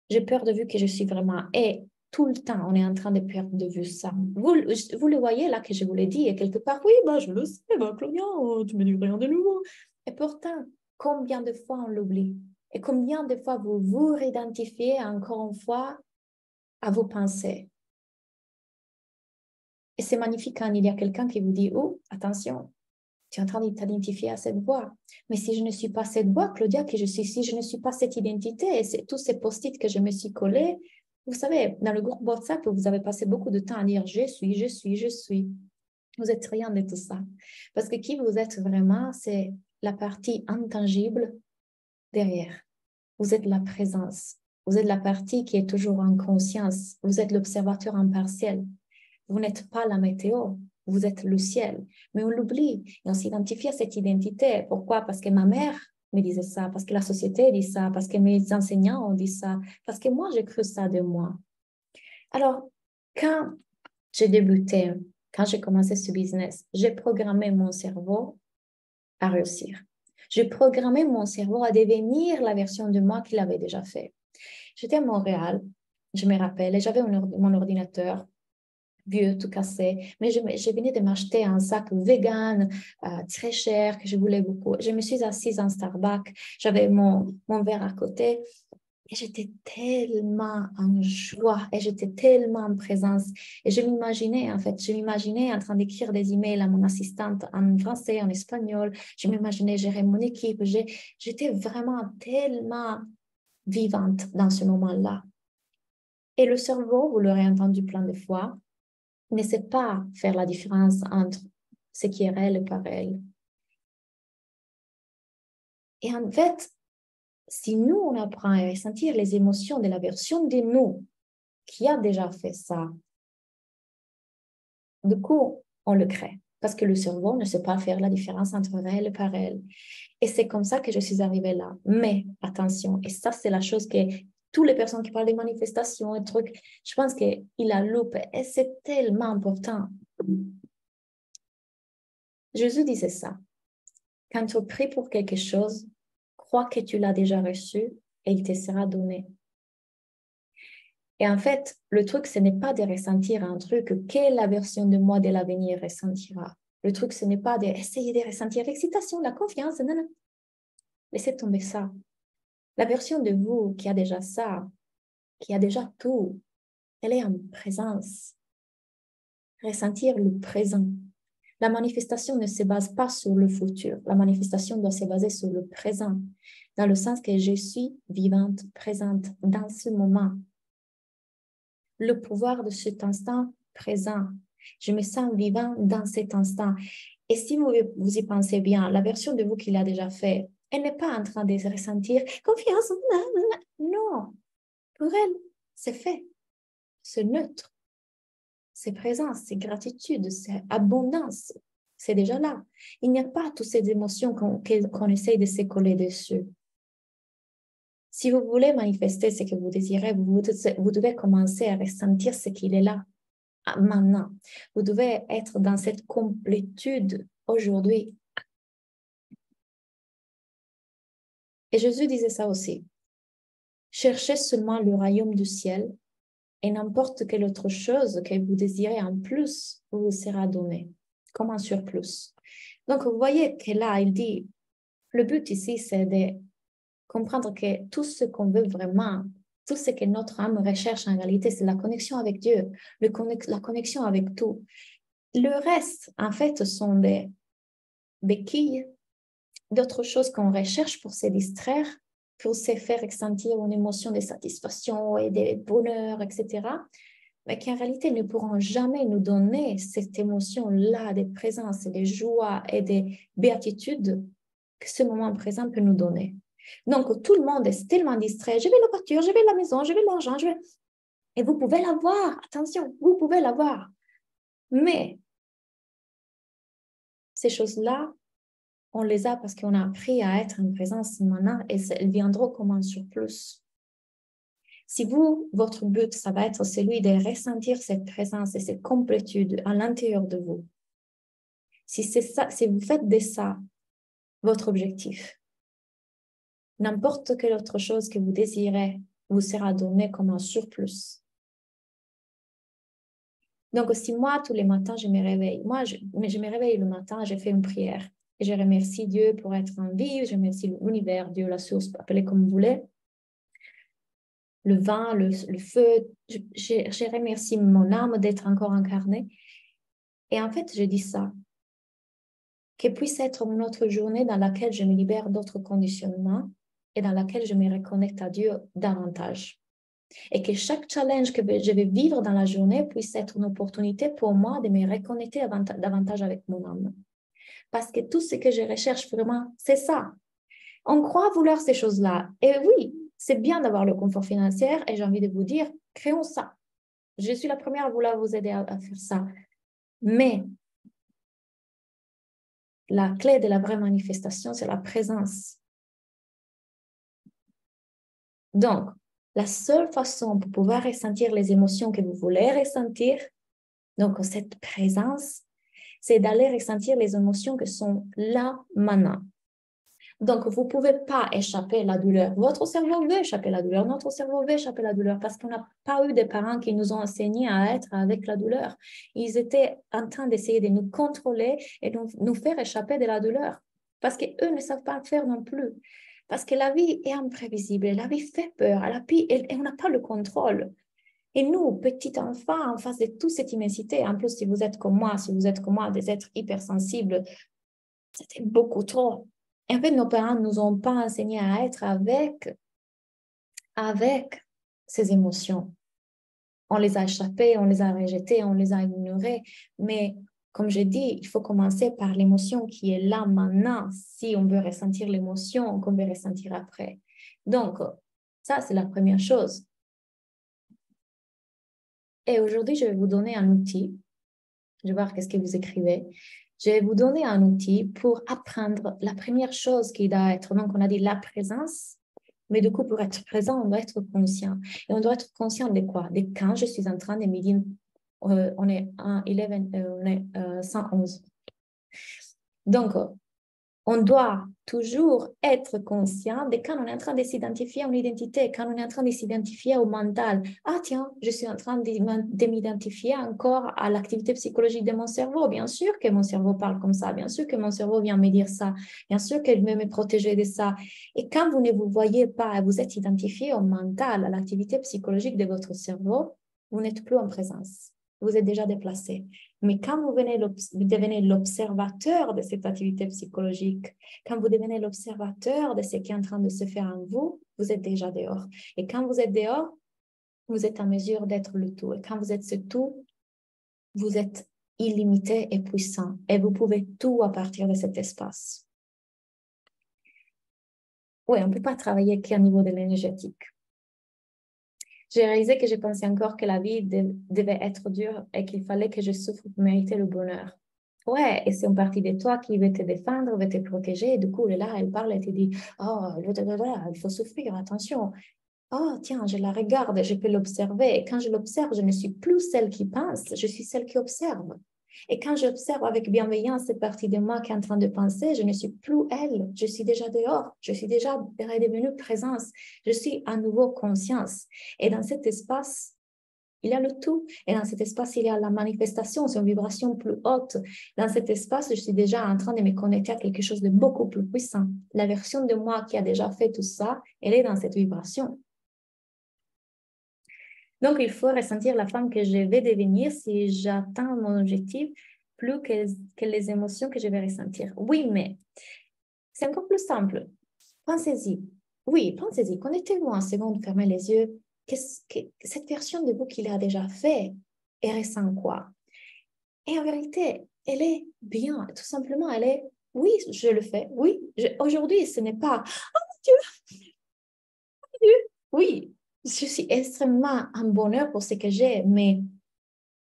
j'ai peur de vue que je suis vraiment. Et tout le temps, on est en train de perdre de vue ça. Vous, vous le voyez là que je vous l'ai dit, et quelque part, oui, bah, je le sais, bah, Claudia, oh, tu me dis rien de nouveau. Et pourtant, combien de fois on l'oublie? Et combien de fois vous vous réidentifiez encore une fois à vos pensées? C'est magnifique quand il y a quelqu'un qui vous dit, oh, attention, tu es en train de t'identifier à cette voix. Mais si je ne suis pas cette voix, Claudia, que je suis, si je ne suis pas cette identité, et tous ces post-it que je me suis collé, vous savez, dans le groupe WhatsApp, vous avez passé beaucoup de temps à dire je suis, je suis, je suis. Vous êtes rien de tout ça. Parce que qui vous êtes vraiment, c'est la partie intangible derrière. Vous êtes la présence. Vous êtes la partie qui est toujours en conscience. Vous êtes l'observateur impartiel. Vous n'êtes pas la météo, vous êtes le ciel. Mais on l'oublie et on s'identifie à cette identité. Pourquoi? Parce que ma mère me disait ça, parce que la société dit ça, parce que mes enseignants ont dit ça, parce que moi, j'ai cru ça de moi. Alors, quand j'ai débuté, quand j'ai commencé ce business, j'ai programmé mon cerveau à réussir. J'ai programmé mon cerveau à devenir la version de moi qu'il avait déjà fait. J'étais à Montréal, je me rappelle, et j'avais mon ordinateur vieux, tout cassé. Mais je, je venais de m'acheter un sac vegan euh, très cher que je voulais beaucoup. Je me suis assise en Starbucks, j'avais mon, mon verre à côté et j'étais tellement en joie et j'étais tellement en présence. Et je m'imaginais, en fait, je m'imaginais en train d'écrire des emails à mon assistante en français, en espagnol. Je m'imaginais gérer mon équipe. J'étais vraiment tellement vivante dans ce moment-là. Et le cerveau, vous l'aurez entendu plein de fois, ne sait pas faire la différence entre ce qui est réel et pas. Et en fait, si nous, on apprend à ressentir les émotions de la version de nous qui a déjà fait ça, du coup, on le crée. Parce que le cerveau ne sait pas faire la différence entre réel et pas. Et c'est comme ça que je suis arrivée là. Mais attention, et ça, c'est la chose que toutes les personnes qui parlent des manifestations et trucs, je pense qu'il a loupé et c'est tellement important. Jésus disait ça. Quand tu pries pour quelque chose, crois que tu l'as déjà reçu et il te sera donné. Et en fait, le truc, ce n'est pas de ressentir un truc quelle la version de moi de l'avenir ressentira. Le truc, ce n'est pas d'essayer de ressentir l'excitation, la confiance. Non, non. Laissez tomber ça. La version de vous qui a déjà ça, qui a déjà tout, elle est en présence. Ressentir le présent. La manifestation ne se base pas sur le futur. La manifestation doit se baser sur le présent, dans le sens que je suis vivante, présente dans ce moment. Le pouvoir de cet instant présent. Je me sens vivant dans cet instant. Et si vous, vous y pensez bien, la version de vous qu'il a déjà fait, elle n'est pas en train de ressentir confiance. Non, pour elle, c'est fait. C'est neutre. C'est présence, c'est gratitude, c'est abondance. C'est déjà là. Il n'y a pas toutes ces émotions qu'on essaye de se coller dessus. Si vous voulez manifester ce que vous désirez, vous, vous devez commencer à ressentir ce qu'il est là maintenant. Vous devez être dans cette complétude aujourd'hui. Et Jésus disait ça aussi. Cherchez seulement le royaume du ciel et n'importe quelle autre chose que vous désirez en plus vous sera donné, comme un surplus. Donc, vous voyez que là, il dit, le but ici, c'est de comprendre que tout ce qu'on veut vraiment, tout ce que notre âme recherche en réalité, c'est la connexion avec Dieu, la connexion avec tout. Le reste, en fait, sont des béquilles, d'autres choses qu'on recherche pour se distraire, pour se faire ressentir une émotion de satisfaction et de bonheur, etc. Mais qui en réalité ne pourront jamais nous donner cette émotion-là de présence, de joie et de béatitude que ce moment présent peut nous donner. Donc, tout le monde est tellement distrait. Je vais la voiture, je vais la maison, je vais l'argent, je vais... Et vous pouvez l'avoir, attention, vous pouvez l'avoir. Mais ces choses-là on les a parce qu'on a appris à être en présence maintenant et elles viendront comme un surplus. Si vous, votre but, ça va être celui de ressentir cette présence et cette complétude à l'intérieur de vous, si ça, si vous faites de ça votre objectif, n'importe quelle autre chose que vous désirez vous sera donné comme un surplus. Donc, si moi, tous les matins, je me réveille, moi, je, je me réveille le matin, j'ai fait une prière. Et je remercie Dieu pour être en vie, je remercie l'univers, Dieu, la source, appelez comme vous voulez. Le vent, le, feu, je, je, remercie mon âme d'être encore incarnée. Et en fait, je dis ça, que puisse être une autre journée dans laquelle je me libère d'autres conditionnements et dans laquelle je me reconnecte à Dieu davantage. Et que chaque challenge que je vais vivre dans la journée puisse être une opportunité pour moi de me reconnecter davantage avec mon âme parce que tout ce que je recherche vraiment, c'est ça. On croit vouloir ces choses-là. Et oui, c'est bien d'avoir le confort financier et j'ai envie de vous dire, créons ça. Je suis la première à vouloir vous aider à, faire ça. Mais la clé de la vraie manifestation, c'est la présence. Donc, la seule façon pour pouvoir ressentir les émotions que vous voulez ressentir, donc cette présence, c'est d'aller ressentir les émotions qui sont là maintenant. Donc, vous ne pouvez pas échapper à la douleur. Votre cerveau veut échapper à la douleur. Notre cerveau veut échapper à la douleur parce qu'on n'a pas eu des parents qui nous ont enseigné à être avec la douleur. Ils étaient en train d'essayer de nous contrôler et de nous faire échapper de la douleur parce qu'eux ne savent pas le faire non plus. Parce que la vie est imprévisible, la vie fait peur, et on n'a pas le contrôle. Et nous, petits enfants, en face de toute cette immensité, en plus, si vous êtes comme moi, si vous êtes comme moi, des êtres hypersensibles, c'était beaucoup trop. En fait, nos parents ne nous ont pas enseigné à être avec, avec ces émotions. On les a échappées, on les a rejetées, on les a ignorées. Mais comme je dis, il faut commencer par l'émotion qui est là maintenant, si on veut ressentir l'émotion qu'on veut ressentir après. Donc, ça, c'est la première chose. Et aujourd'hui, je vais vous donner un outil. Je vais voir qu'est-ce que vous écrivez. Je vais vous donner un outil pour apprendre la première chose qui doit être. Donc, on a dit la présence, mais du coup, pour être présent, on doit être conscient. Et on doit être conscient de quoi? De quand je suis en train de. Euh, est à 11, euh, on est 111. Euh, Donc, on doit toujours être conscient de quand on est en train de s'identifier à une identité, quand on est en train de s'identifier au mental. Ah tiens, je suis en train de m'identifier encore à l'activité psychologique de mon cerveau. Bien sûr que mon cerveau parle comme ça, bien sûr que mon cerveau vient me dire ça, bien sûr qu'il veut me protéger de ça. Et quand vous ne vous voyez pas, vous êtes identifié au mental, à l'activité psychologique de votre cerveau, vous n'êtes plus en présence. Vous êtes déjà déplacé. Mais quand vous, venez vous devenez l'observateur de cette activité psychologique, quand vous devenez l'observateur de ce qui est en train de se faire en vous, vous êtes déjà dehors. Et quand vous êtes dehors, vous êtes en mesure d'être le tout. Et quand vous êtes ce tout, vous êtes illimité et puissant. Et vous pouvez tout à partir de cet espace. Oui, on ne peut pas travailler qu'à niveau de l'énergétique j'ai réalisé que je pensais encore que la vie devait être dure et qu'il fallait que je souffre pour mériter le bonheur. Ouais, et c'est une partie de toi qui veut te défendre, veut te protéger. Du coup, là, elle parle et te dit Oh, il faut souffrir, attention. Oh, tiens, je la regarde, je peux l'observer. Quand je l'observe, je ne suis plus celle qui pense, je suis celle qui observe. Et quand j'observe avec bienveillance cette partie de moi qui est en train de penser, je ne suis plus elle, je suis déjà dehors, je suis déjà redevenue présence, je suis à nouveau conscience. Et dans cet espace, il y a le tout. Et dans cet espace, il y a la manifestation, c'est une vibration plus haute. Dans cet espace, je suis déjà en train de me connecter à quelque chose de beaucoup plus puissant. La version de moi qui a déjà fait tout ça, elle est dans cette vibration. Donc, il faut ressentir la femme que je vais devenir si j'atteins mon objectif plus que, les émotions que je vais ressentir. Oui, mais c'est encore plus simple. Pensez-y. Oui, pensez-y. Connectez-vous en seconde, fermez les yeux. Qu'est-ce que cette version de vous qu'il a déjà fait et ressent quoi? Et en vérité, elle est bien. Tout simplement, elle est oui, je le fais. Oui, aujourd'hui, ce n'est pas oh mon Dieu, oui, je suis extrêmement en bonheur pour ce que j'ai, mais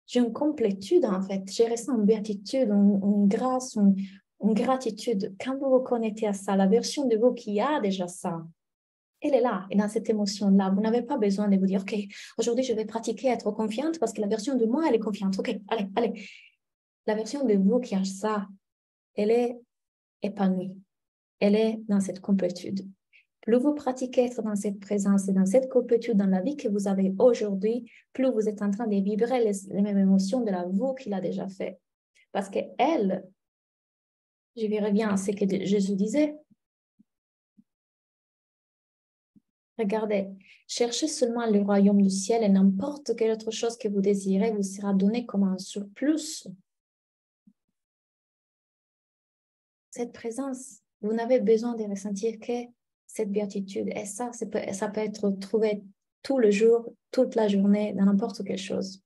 j'ai une complétude en fait. J'ai ressens une béatitude, une, grâce, une, gratitude. Quand vous vous connectez à ça, la version de vous qui a déjà ça, elle est là, et dans cette émotion-là, vous n'avez pas besoin de vous dire, OK, aujourd'hui je vais pratiquer être confiante parce que la version de moi, elle est confiante. OK, allez, allez. La version de vous qui a ça, elle est épanouie. Elle est dans cette complétude. Plus vous pratiquez être dans cette présence et dans cette complétude dans la vie que vous avez aujourd'hui, plus vous êtes en train de vibrer les, mêmes émotions de la vous qu'il a déjà fait. Parce que elle, je verrai bien ce que Jésus disait. Regardez, cherchez seulement le royaume du ciel et n'importe quelle autre chose que vous désirez vous sera donné comme un surplus. Cette présence, vous n'avez besoin de ressentir que cette béatitude. Et ça, ça peut, ça peut être trouvé tout le jour, toute la journée, dans n'importe quelle chose.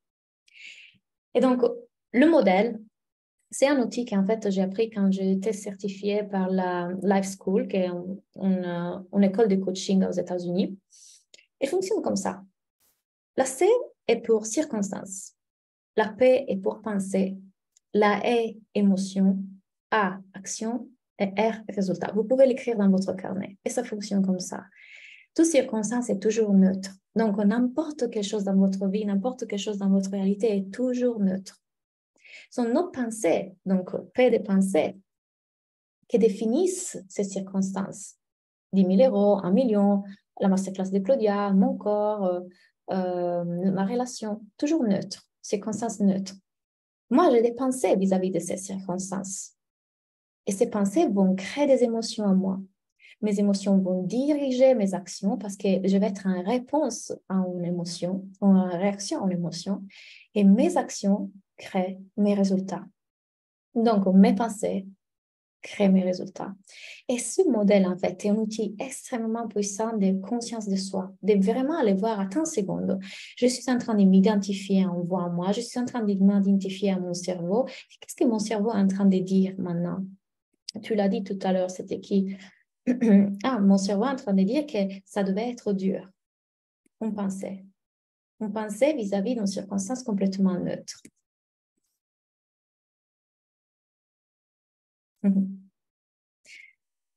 Et donc, le modèle, c'est un outil qu'en fait j'ai appris quand j'ai été certifiée par la Life School, qui est une, une école de coaching aux États-Unis. Il fonctionne comme ça. La C est pour circonstance. La P est pour pensée. La E, émotion. A, action. R, résultat. Vous pouvez l'écrire dans votre carnet et ça fonctionne comme ça. Toute circonstance est toujours neutre. Donc, n'importe quelle chose dans votre vie, n'importe quelle chose dans votre réalité est toujours neutre. Ce sont nos pensées, donc P de pensées, qui définissent ces circonstances. 10 000 euros, 1 million, la masterclass de Claudia, mon corps, euh, euh, ma relation, toujours neutre, circonstances neutres. Moi, j'ai des pensées vis à -vis de ces circonstances. Et ces pensées vont créer des émotions en moi. Mes émotions vont diriger mes actions parce que je vais être en réponse à une émotion, en réaction à une émotion. Et mes actions créent mes résultats. Donc, mes pensées créent mes résultats. Et ce modèle, en fait, est un outil extrêmement puissant de conscience de soi, de vraiment aller voir, à une seconde, je suis en train de m'identifier en voix moi, je suis en train de m'identifier à mon cerveau. Qu'est-ce que mon cerveau est en train de dire maintenant? Tu l'as dit tout à l'heure, c'était qui? Ah, mon cerveau est en train de dire que ça devait être dur. On pensait. On pensait vis-à-vis d'une circonstance complètement neutre.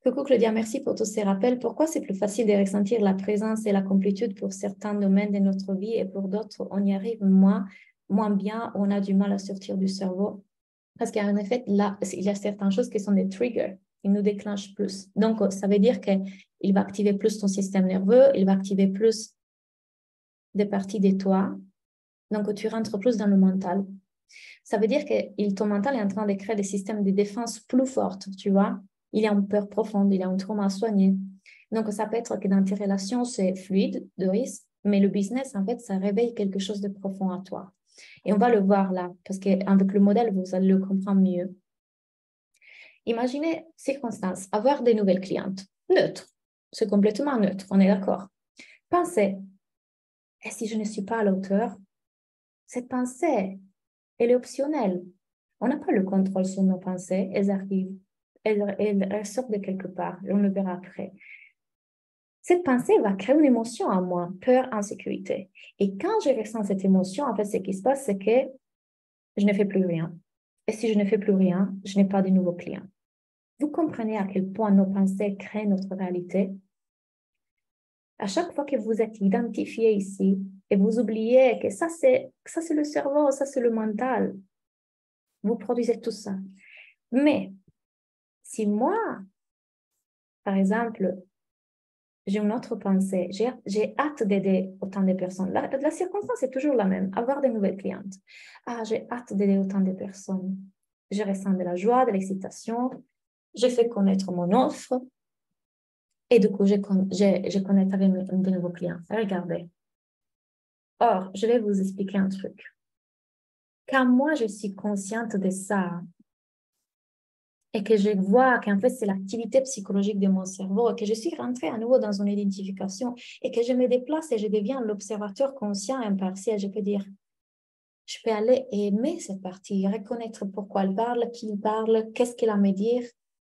Coucou Claudia, merci pour tous ces rappels. Pourquoi c'est plus facile de ressentir la présence et la complétude pour certains domaines de notre vie et pour d'autres, on y arrive moins, moins bien, on a du mal à sortir du cerveau parce qu'en effet, là, il y a certaines choses qui sont des triggers. Ils nous déclenchent plus. Donc, ça veut dire qu'il va activer plus ton système nerveux, il va activer plus des parties de toi. Donc, tu rentres plus dans le mental. Ça veut dire que ton mental est en train de créer des systèmes de défense plus forts, tu vois. Il a une peur profonde, il a un trauma à soigner. Donc, ça peut être que dans tes relations, c'est fluide, de risque, mais le business, en fait, ça réveille quelque chose de profond à toi. Et on va le voir là, parce qu'avec le modèle, vous allez le comprendre mieux. Imaginez circonstance, avoir des nouvelles clientes. Neutre. C'est complètement neutre, on est d'accord. Pensez, et si je ne suis pas à l'auteur, cette pensée, elle est optionnelle. On n'a pas le contrôle sur nos pensées, elles arrivent, elles, elles de quelque part, on le verra après. Cette pensée va créer une émotion en moi, peur, insécurité. Et quand je ressens cette émotion, en fait, ce qui se passe, c'est que je ne fais plus rien. Et si je ne fais plus rien, je n'ai pas de nouveaux clients. Vous comprenez à quel point nos pensées créent notre réalité? À chaque fois que vous êtes identifié ici et vous oubliez que ça c'est ça c'est le cerveau, ça c'est le mental, vous produisez tout ça. Mais si moi, par exemple, j'ai une autre pensée, j'ai hâte d'aider autant de personnes. La, la circonstance est toujours la même, avoir de nouvelles clientes. Ah, j'ai hâte d'aider autant de personnes. Je ressens de la joie, de l'excitation. Je fais connaître mon offre. Et du coup, je, je, je connecte avec de nouveaux clients. Regardez. Or, je vais vous expliquer un truc. Quand moi, je suis consciente de ça et que je vois qu'en fait, c'est l'activité psychologique de mon cerveau que je suis rentrée à nouveau dans une identification et que je me déplace et je deviens l'observateur conscient et impartial, je peux dire, je peux aller aimer cette partie, reconnaître pourquoi elle parle, qui parle, qu'est-ce qu'elle a à me dire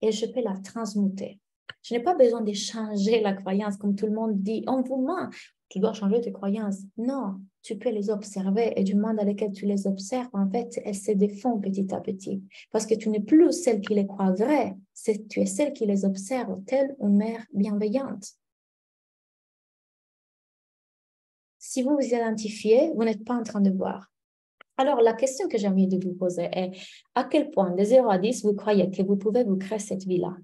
et je peux la transmuter. Je n'ai pas besoin de changer la croyance comme tout le monde dit. On vous ment. Tu dois changer tes croyances. Non, tu peux les observer et du monde dans lequel tu les observes, en fait, elles se défont petit à petit. Parce que tu n'es plus celle qui les croit vraies, tu es celle qui les observe, telle une mère bienveillante. Si vous vous identifiez, vous n'êtes pas en train de voir. Alors, la question que j'ai envie de vous poser est, à quel point, de 0 à 10, vous croyez que vous pouvez vous créer cette vie-là?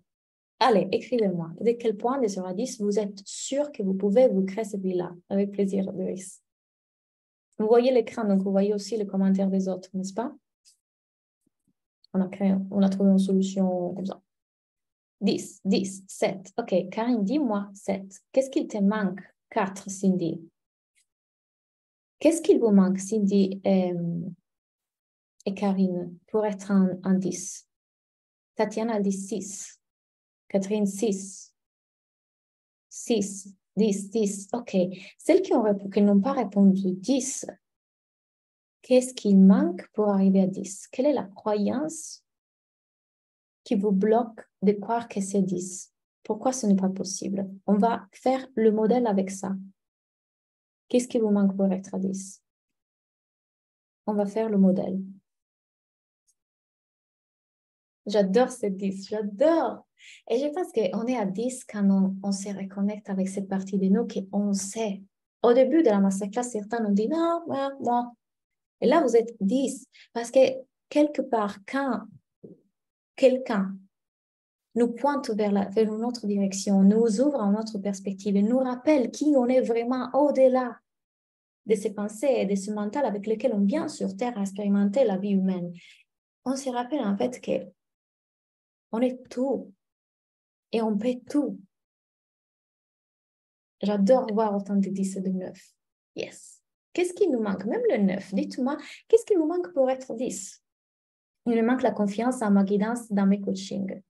Allez, écrivez-moi. De quel point, de 0 à 10, vous êtes sûr que vous pouvez vous créer cette vie-là? Avec plaisir, Doris. Vous voyez l'écran, donc vous voyez aussi les commentaires des autres, n'est-ce pas? On a, trouvé une solution comme ça. 10, 10, 7. OK, Karine, dis-moi 7. Qu'est-ce qu'il te manque? 4, Cindy. Qu'est-ce qu'il vous manque, Cindy et, et Karine, pour être en, en 10 Tatiana dit 6. Catherine, 6. 6, 10, 10. OK. Celles qui n'ont pas répondu 10, qu'est-ce qui manque pour arriver à 10 Quelle est la croyance qui vous bloque de croire que c'est 10 Pourquoi ce n'est pas possible? On va faire le modèle avec ça. Qu'est-ce qui vous manque pour être à 10 On va faire le modèle. J'adore ce 10, j'adore. Et je pense qu'on est à 10 quand on, se reconnecte avec cette partie de nous qu'on sait. Au début de la masterclass, certains nous disent non, moi, moi. Et là, vous êtes 10 parce que quelque part, quand quelqu'un nous pointe vers, la, vers une autre direction, nous ouvre une autre perspective et nous rappelle qui on est vraiment au-delà de ces pensées et de ce mental avec lequel on vient sur Terre à expérimenter la vie humaine. On se rappelle en fait que on est tout et on peut tout. J'adore voir autant de 10 et de 9. Yes. Qu'est-ce qui nous manque? Même le 9. Dites-moi, qu'est-ce qui nous manque pour être 10 Il me manque la confiance en ma guidance dans mes coachings.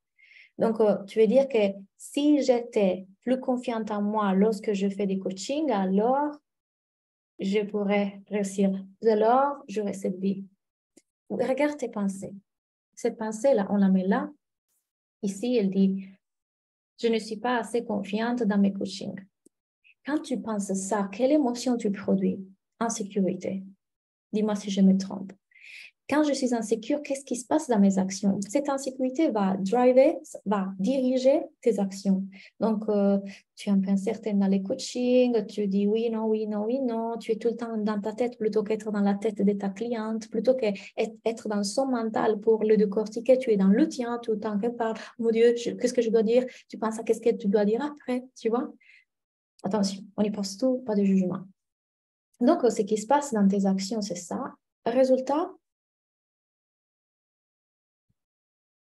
Donc, euh, tu veux dire que si j'étais plus confiante en moi lorsque je fais des coachings, alors je pourrais réussir. Alors, j'aurais cette vie. Regarde tes pensées. Cette pensée-là, on la met là. Ici, elle dit, je ne suis pas assez confiante dans mes coachings. Quand tu penses ça, quelle émotion tu produis? Insécurité. Dis-moi si je me trompe. Quand je suis insécure, qu'est-ce qui se passe dans mes actions? Cette insécurité va driver, va diriger tes actions. Donc, euh, tu es un peu incertaine dans les coachings, tu dis oui, non, oui, non, oui, non. Tu es tout le temps dans ta tête plutôt qu'être dans la tête de ta cliente, plutôt qu'être dans son mental pour le décortiquer. Tu es dans le tien tout le temps qu'elle parle. Mon Dieu, qu'est-ce que je dois dire? Tu penses à qu'est-ce que tu dois dire après, tu vois? Attention, on y pense tout, pas de jugement. Donc, ce qui se passe dans tes actions, c'est ça. Résultat,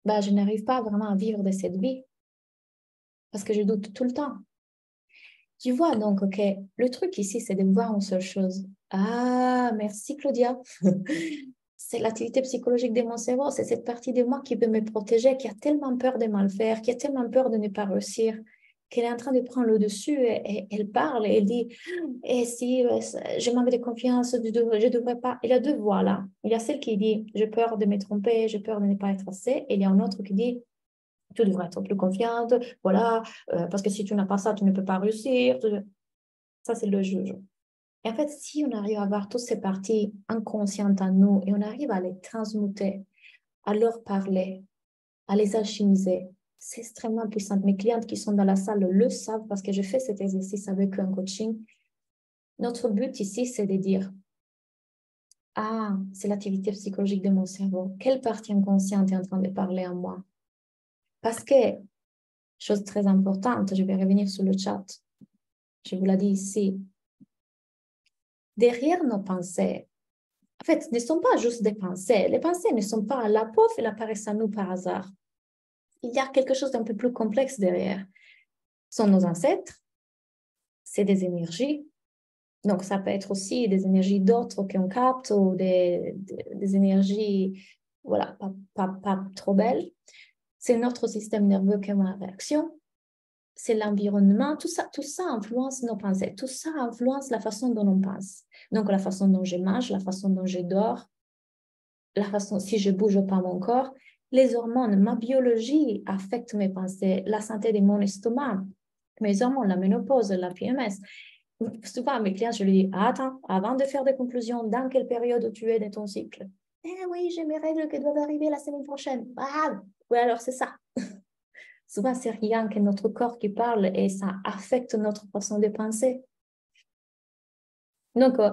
bah, je n'arrive pas vraiment à vivre de cette vie parce que je doute tout le temps. Tu vois donc, OK, le truc ici, c'est de voir une seule chose. Ah, merci Claudia. c'est l'activité psychologique de mon cerveau, c'est cette partie de moi qui veut me protéger, qui a tellement peur de mal faire, qui a tellement peur de ne pas réussir, qu'elle est en train de prendre le dessus et, elle parle et elle dit et eh, si euh, je manque de confiance, je ne devrais pas. Il y a deux voix là. Il y a celle qui dit j'ai peur de me tromper, j'ai peur de ne pas être assez, et il y a une autre qui dit tu devrais être plus confiante, voilà, euh, parce que si tu n'as pas ça, tu ne peux pas réussir. Ça, c'est le juge. Et en fait, si on arrive à avoir toutes ces parties inconscientes en nous et on arrive à les transmuter, à leur parler, à les alchimiser, c'est extrêmement puissant. Mes clientes qui sont dans la salle le savent parce que je fais cet exercice avec eux en coaching. Notre but ici, c'est de dire, ah, c'est l'activité psychologique de mon cerveau. Quelle partie inconsciente est en train de parler à moi Parce que, chose très importante, je vais revenir sur le chat. Je vous l'ai dit ici. Derrière nos pensées, en fait, ne sont pas juste des pensées. Les pensées ne sont pas la pauvre, elles apparaissent à nous par hasard il y a quelque chose d'un peu plus complexe derrière. Ce sont nos ancêtres, c'est des énergies. Donc, ça peut être aussi des énergies d'autres qu'on capte ou des, énergies, voilà, pas, trop belles. C'est notre système nerveux qui a une réaction. C'est l'environnement. Tout ça, tout ça influence nos pensées. Tout ça influence la façon dont on pense. Donc, la façon dont je mange, la façon dont je dors, la façon si je bouge pas mon corps les hormones, ma biologie affecte mes pensées, la santé de mon estomac, mes hormones, la ménopause, la PMS. Souvent, mes clients, je leur dis Attends, avant de faire des conclusions, dans quelle période tu es de ton cycle? Eh oui, j'ai mes règles qui doivent arriver la semaine prochaine. Ah, oui, alors c'est ça. Souvent, c'est rien que notre corps qui parle et ça affecte notre façon de penser. Donc, euh,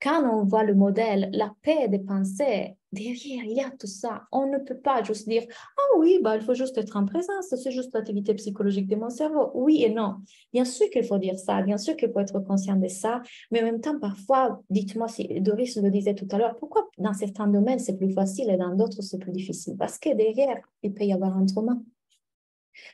quand on voit le modèle, la paix des pensées, derrière, il y a tout ça. On ne peut pas juste dire, ah oui, bah, il faut juste être en présence, c'est juste l'activité psychologique de mon cerveau. Oui et non. Bien sûr qu'il faut dire ça, bien sûr qu'il faut être conscient de ça, mais en même temps, parfois, dites-moi si Doris le disait tout à l'heure, pourquoi dans certains domaines c'est plus facile et dans d'autres c'est plus difficile? Parce que derrière, il peut y avoir un trauma.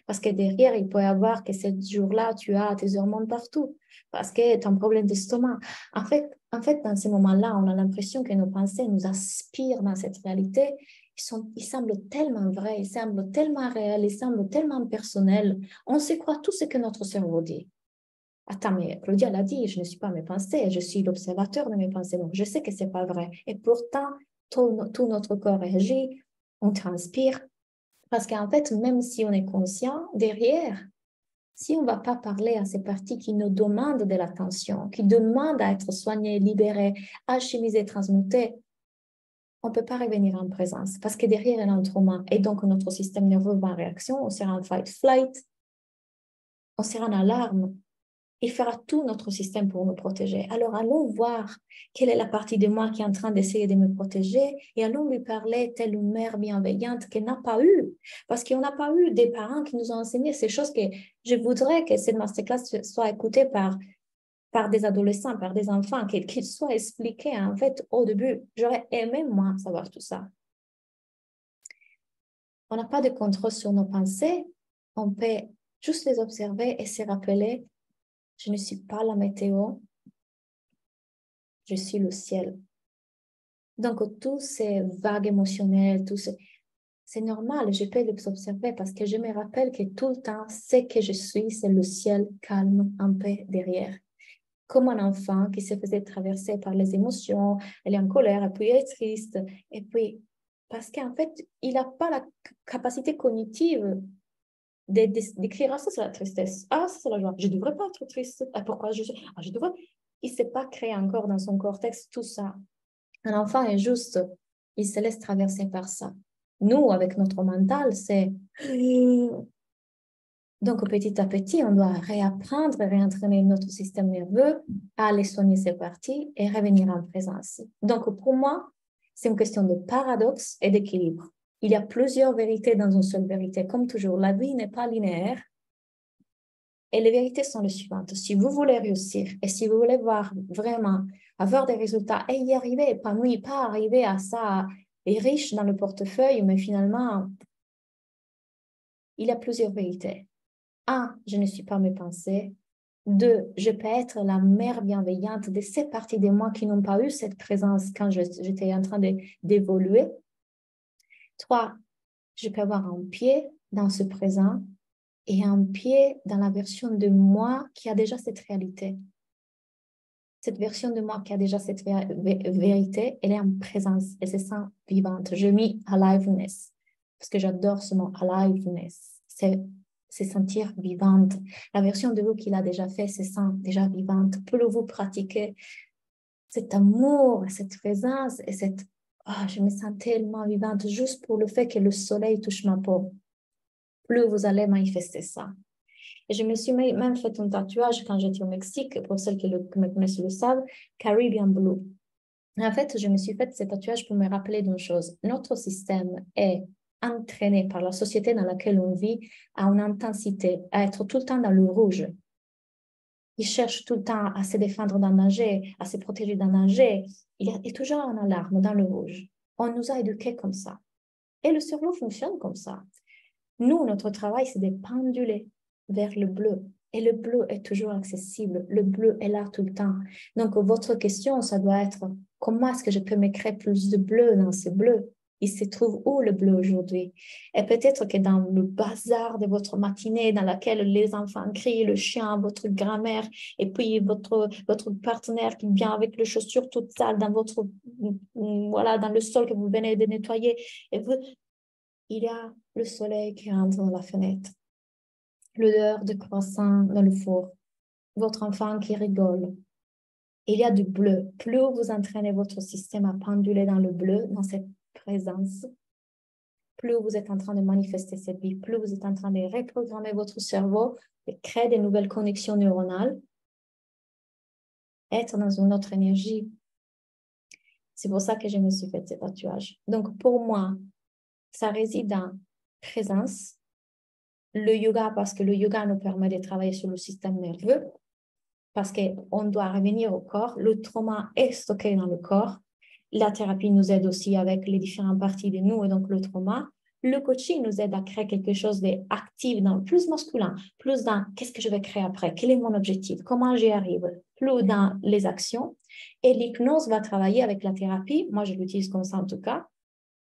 Parce que derrière, il peut y avoir que ce jour-là, tu as tes hormones partout. Parce que tu as un problème d'estomac. En fait, en fait, dans ces moments-là, on a l'impression que nos pensées nous aspirent dans cette réalité. Ils, sont, ils semblent tellement vrais, ils semblent tellement réels, ils semblent tellement personnels. On se croit tout ce que notre cerveau dit. Attends, mais Claudia l'a dit, je ne suis pas mes pensées, je suis l'observateur de mes pensées. Donc, je sais que ce n'est pas vrai. Et pourtant, tout, tout notre corps réagit, on transpire, parce qu'en fait, même si on est conscient, derrière, si on ne va pas parler à ces parties qui nous demandent de l'attention, qui demandent à être soignées, libérées, alchimisées, transmutées, on ne peut pas revenir en présence parce que derrière, il y a un trauma. Et donc, notre système nerveux va en réaction, on sera en fight-flight, on sera en alarme, il fera tout notre système pour nous protéger. Alors allons voir quelle est la partie de moi qui est en train d'essayer de me protéger et allons lui parler telle une mère bienveillante qu'elle n'a pas eu. Parce qu'on n'a pas eu des parents qui nous ont enseigné ces choses que je voudrais que cette masterclass soit écoutée par, par des adolescents, par des enfants, qu'il soit expliqué en fait au début. J'aurais aimé moi savoir tout ça. On n'a pas de contrôle sur nos pensées. On peut juste les observer et se rappeler je ne suis pas la météo, je suis le ciel. Donc, tous ces vagues émotionnelles, tout c'est normal, je peux les observer parce que je me rappelle que tout le temps, ce que je suis, c'est le ciel calme, en paix derrière. Comme un enfant qui se faisait traverser par les émotions, elle est en colère, puis elle est triste, et puis, parce qu'en fait, il n'a pas la capacité cognitive d'écrire ah ça c'est la tristesse. Ah ça c'est la joie. Je devrais pas être triste. Ah, pourquoi je ah, je devrais il s'est pas créé encore dans son cortex tout ça. Un enfant est juste. Il se laisse traverser par ça. Nous avec notre mental c'est donc petit à petit on doit réapprendre réentraîner notre système nerveux à aller soigner ses parties et revenir en présence. Donc pour moi c'est une question de paradoxe et d'équilibre il y a plusieurs vérités dans une seule vérité. Comme toujours, la vie n'est pas linéaire. Et les vérités sont les suivantes. Si vous voulez réussir et si vous voulez voir vraiment avoir des résultats et y arriver, pas oui, pas arriver à ça et riche dans le portefeuille, mais finalement, il y a plusieurs vérités. Un, je ne suis pas mes pensées. Deux, je peux être la mère bienveillante de ces parties de moi qui n'ont pas eu cette présence quand j'étais en train d'évoluer. Trois, je peux avoir un pied dans ce présent et un pied dans la version de moi qui a déjà cette réalité. Cette version de moi qui a déjà cette vérité, elle est en présence, elle se sent vivante. Je mis aliveness parce que j'adore ce mot aliveness. C'est se sentir vivante. La version de vous qu'il a déjà fait se sent déjà vivante. Plus vous pratiquez cet amour, cette présence et cette oh, je me sens tellement vivante juste pour le fait que le soleil touche ma peau. Plus vous allez manifester ça. Et je me suis même fait un tatouage quand j'étais au Mexique, pour celles qui, le, me connaissent le savent, Caribbean Blue. En fait, je me suis fait ce tatouage pour me rappeler d'une chose. Notre système est entraîné par la société dans laquelle on vit à une intensité, à être tout le temps dans le rouge. Il cherche tout le temps à se défendre d'un danger, à se protéger d'un danger. Il est toujours en alarme dans le rouge. On nous a éduqués comme ça. Et le cerveau fonctionne comme ça. Nous, notre travail, c'est de penduler vers le bleu. Et le bleu est toujours accessible. Le bleu est là tout le temps. Donc, votre question, ça doit être comment est-ce que je peux me créer plus de bleu dans ce bleu? Il se trouve où le bleu aujourd'hui? Et peut-être que dans le bazar de votre matinée, dans laquelle les enfants crient, le chien, votre grand-mère, et puis votre, votre partenaire qui vient avec les chaussures toutes sales dans votre, voilà, dans le sol que vous venez de nettoyer, il y a le soleil qui entre dans la fenêtre, l'odeur de croissant dans le four, votre enfant qui rigole. Il y a du bleu. Plus vous entraînez votre système à penduler dans le bleu, dans cette présence, plus vous êtes en train de manifester cette vie, plus vous êtes en train de reprogrammer votre cerveau, de créer des nouvelles connexions neuronales, être dans une autre énergie. C'est pour ça que je me suis fait ce tatouage. Donc, pour moi, ça réside dans présence, le yoga, parce que le yoga nous permet de travailler sur le système nerveux, parce qu'on doit revenir au corps. Le trauma est stocké dans le corps. La thérapie nous aide aussi avec les différentes parties de nous et donc le trauma. Le coaching nous aide à créer quelque chose d'actif, dans plus masculin, plus dans qu'est-ce que je vais créer après, quel est mon objectif, comment j'y arrive, plus dans les actions. Et l'hypnose va travailler avec la thérapie, moi je l'utilise comme ça en tout cas,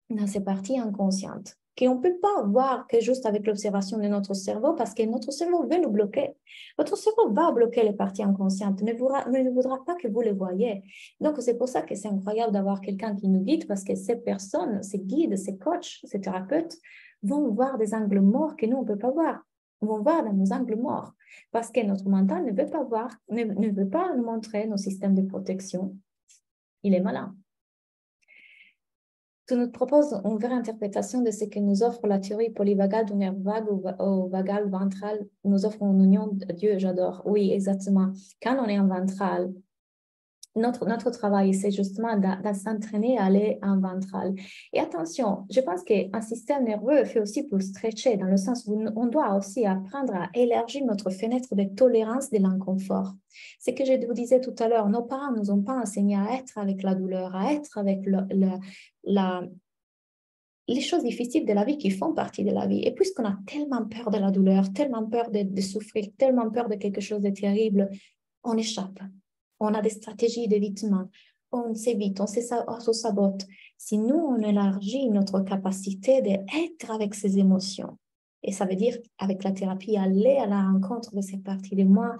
dans ces parties inconscientes qu'on ne peut pas voir que juste avec l'observation de notre cerveau parce que notre cerveau veut nous bloquer. Votre cerveau va bloquer les parties inconscientes, ne, voudra, ne voudra pas que vous les voyez. Donc, c'est pour ça que c'est incroyable d'avoir quelqu'un qui nous guide parce que ces personnes, ces guides, ces coachs, ces thérapeutes vont voir des angles morts que nous, on ne peut pas voir. Ils vont voir dans nos angles morts parce que notre mental ne veut pas voir, ne, ne veut pas montrer nos systèmes de protection. Il est malin tu nous proposes une vraie interprétation de ce que nous offre la théorie polyvagale du nerf vague ou, vagal ventral, nous offre une union de Dieu, j'adore. Oui, exactement. Quand on est en ventral, notre, notre travail, c'est justement de, s'entraîner à aller en ventral. Et attention, je pense qu'un système nerveux fait aussi pour stretcher, dans le sens où on doit aussi apprendre à élargir notre fenêtre de tolérance de l'inconfort. C'est que je vous disais tout à l'heure, nos parents ne nous ont pas enseigné à être avec la douleur, à être avec les choses difficiles de la vie qui font partie de la vie. Et puisqu'on a tellement peur de la douleur, tellement peur de souffrir, tellement peur de quelque chose de terrible, on échappe on a des stratégies d'évitement, on s'évite, on s'auto-sabote. Si nous, on élargit notre capacité d'être avec ces émotions, et ça veut dire, avec la thérapie, aller à la rencontre de cette partie de moi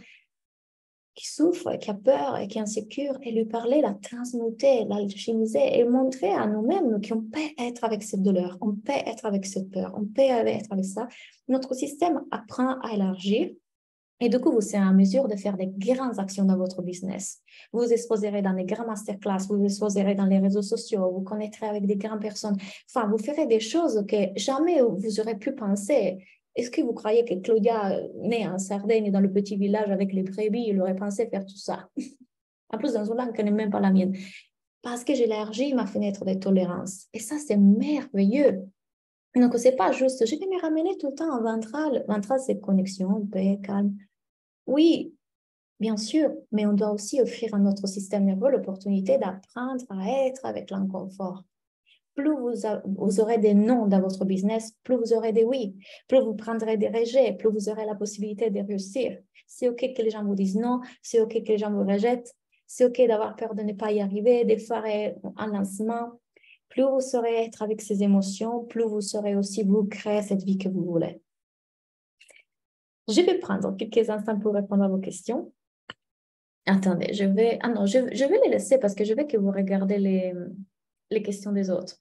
qui souffre, qui a peur et qui est insécure, et lui parler, la transmuter, l'alchimiser, et montrer à nous-mêmes qu'on peut être avec cette douleur, on peut être avec cette peur, on peut être avec ça. Notre système apprend à élargir et du coup, vous serez en mesure de faire des grandes actions dans votre business. Vous exposerez dans des grands masterclass, vous exposerez dans les réseaux sociaux, vous connaîtrez avec des grandes personnes. Enfin, vous ferez des choses que jamais vous aurez pu penser. Est-ce que vous croyez que Claudia, née en Sardaigne, dans le petit village avec les brebis, il aurait pensé faire tout ça? En plus, dans une langue qui n'est même pas la mienne. Parce que j'ai élargi ma fenêtre de tolérance. Et ça, c'est merveilleux. Donc, ce n'est pas juste, je vais me ramener tout le temps en ventral. Ventral, c'est connexion, paix, calme. Oui, bien sûr, mais on doit aussi offrir à notre système nerveux l'opportunité d'apprendre à être avec l'inconfort. Plus vous, aurez des non dans votre business, plus vous aurez des oui, plus vous prendrez des rejets, plus vous aurez la possibilité de réussir. c'est OK que les gens vous disent non, c'est OK que les gens vous rejettent, c'est OK d'avoir peur de ne pas y arriver, de faire un lancement. Plus vous saurez être avec ces émotions, plus vous saurez aussi vous créer cette vie que vous voulez. Je vais prendre quelques instants pour répondre à vos questions. Attendez, je vais... Ah non, je, vais les laisser parce que je veux que vous regardez les, les questions des autres.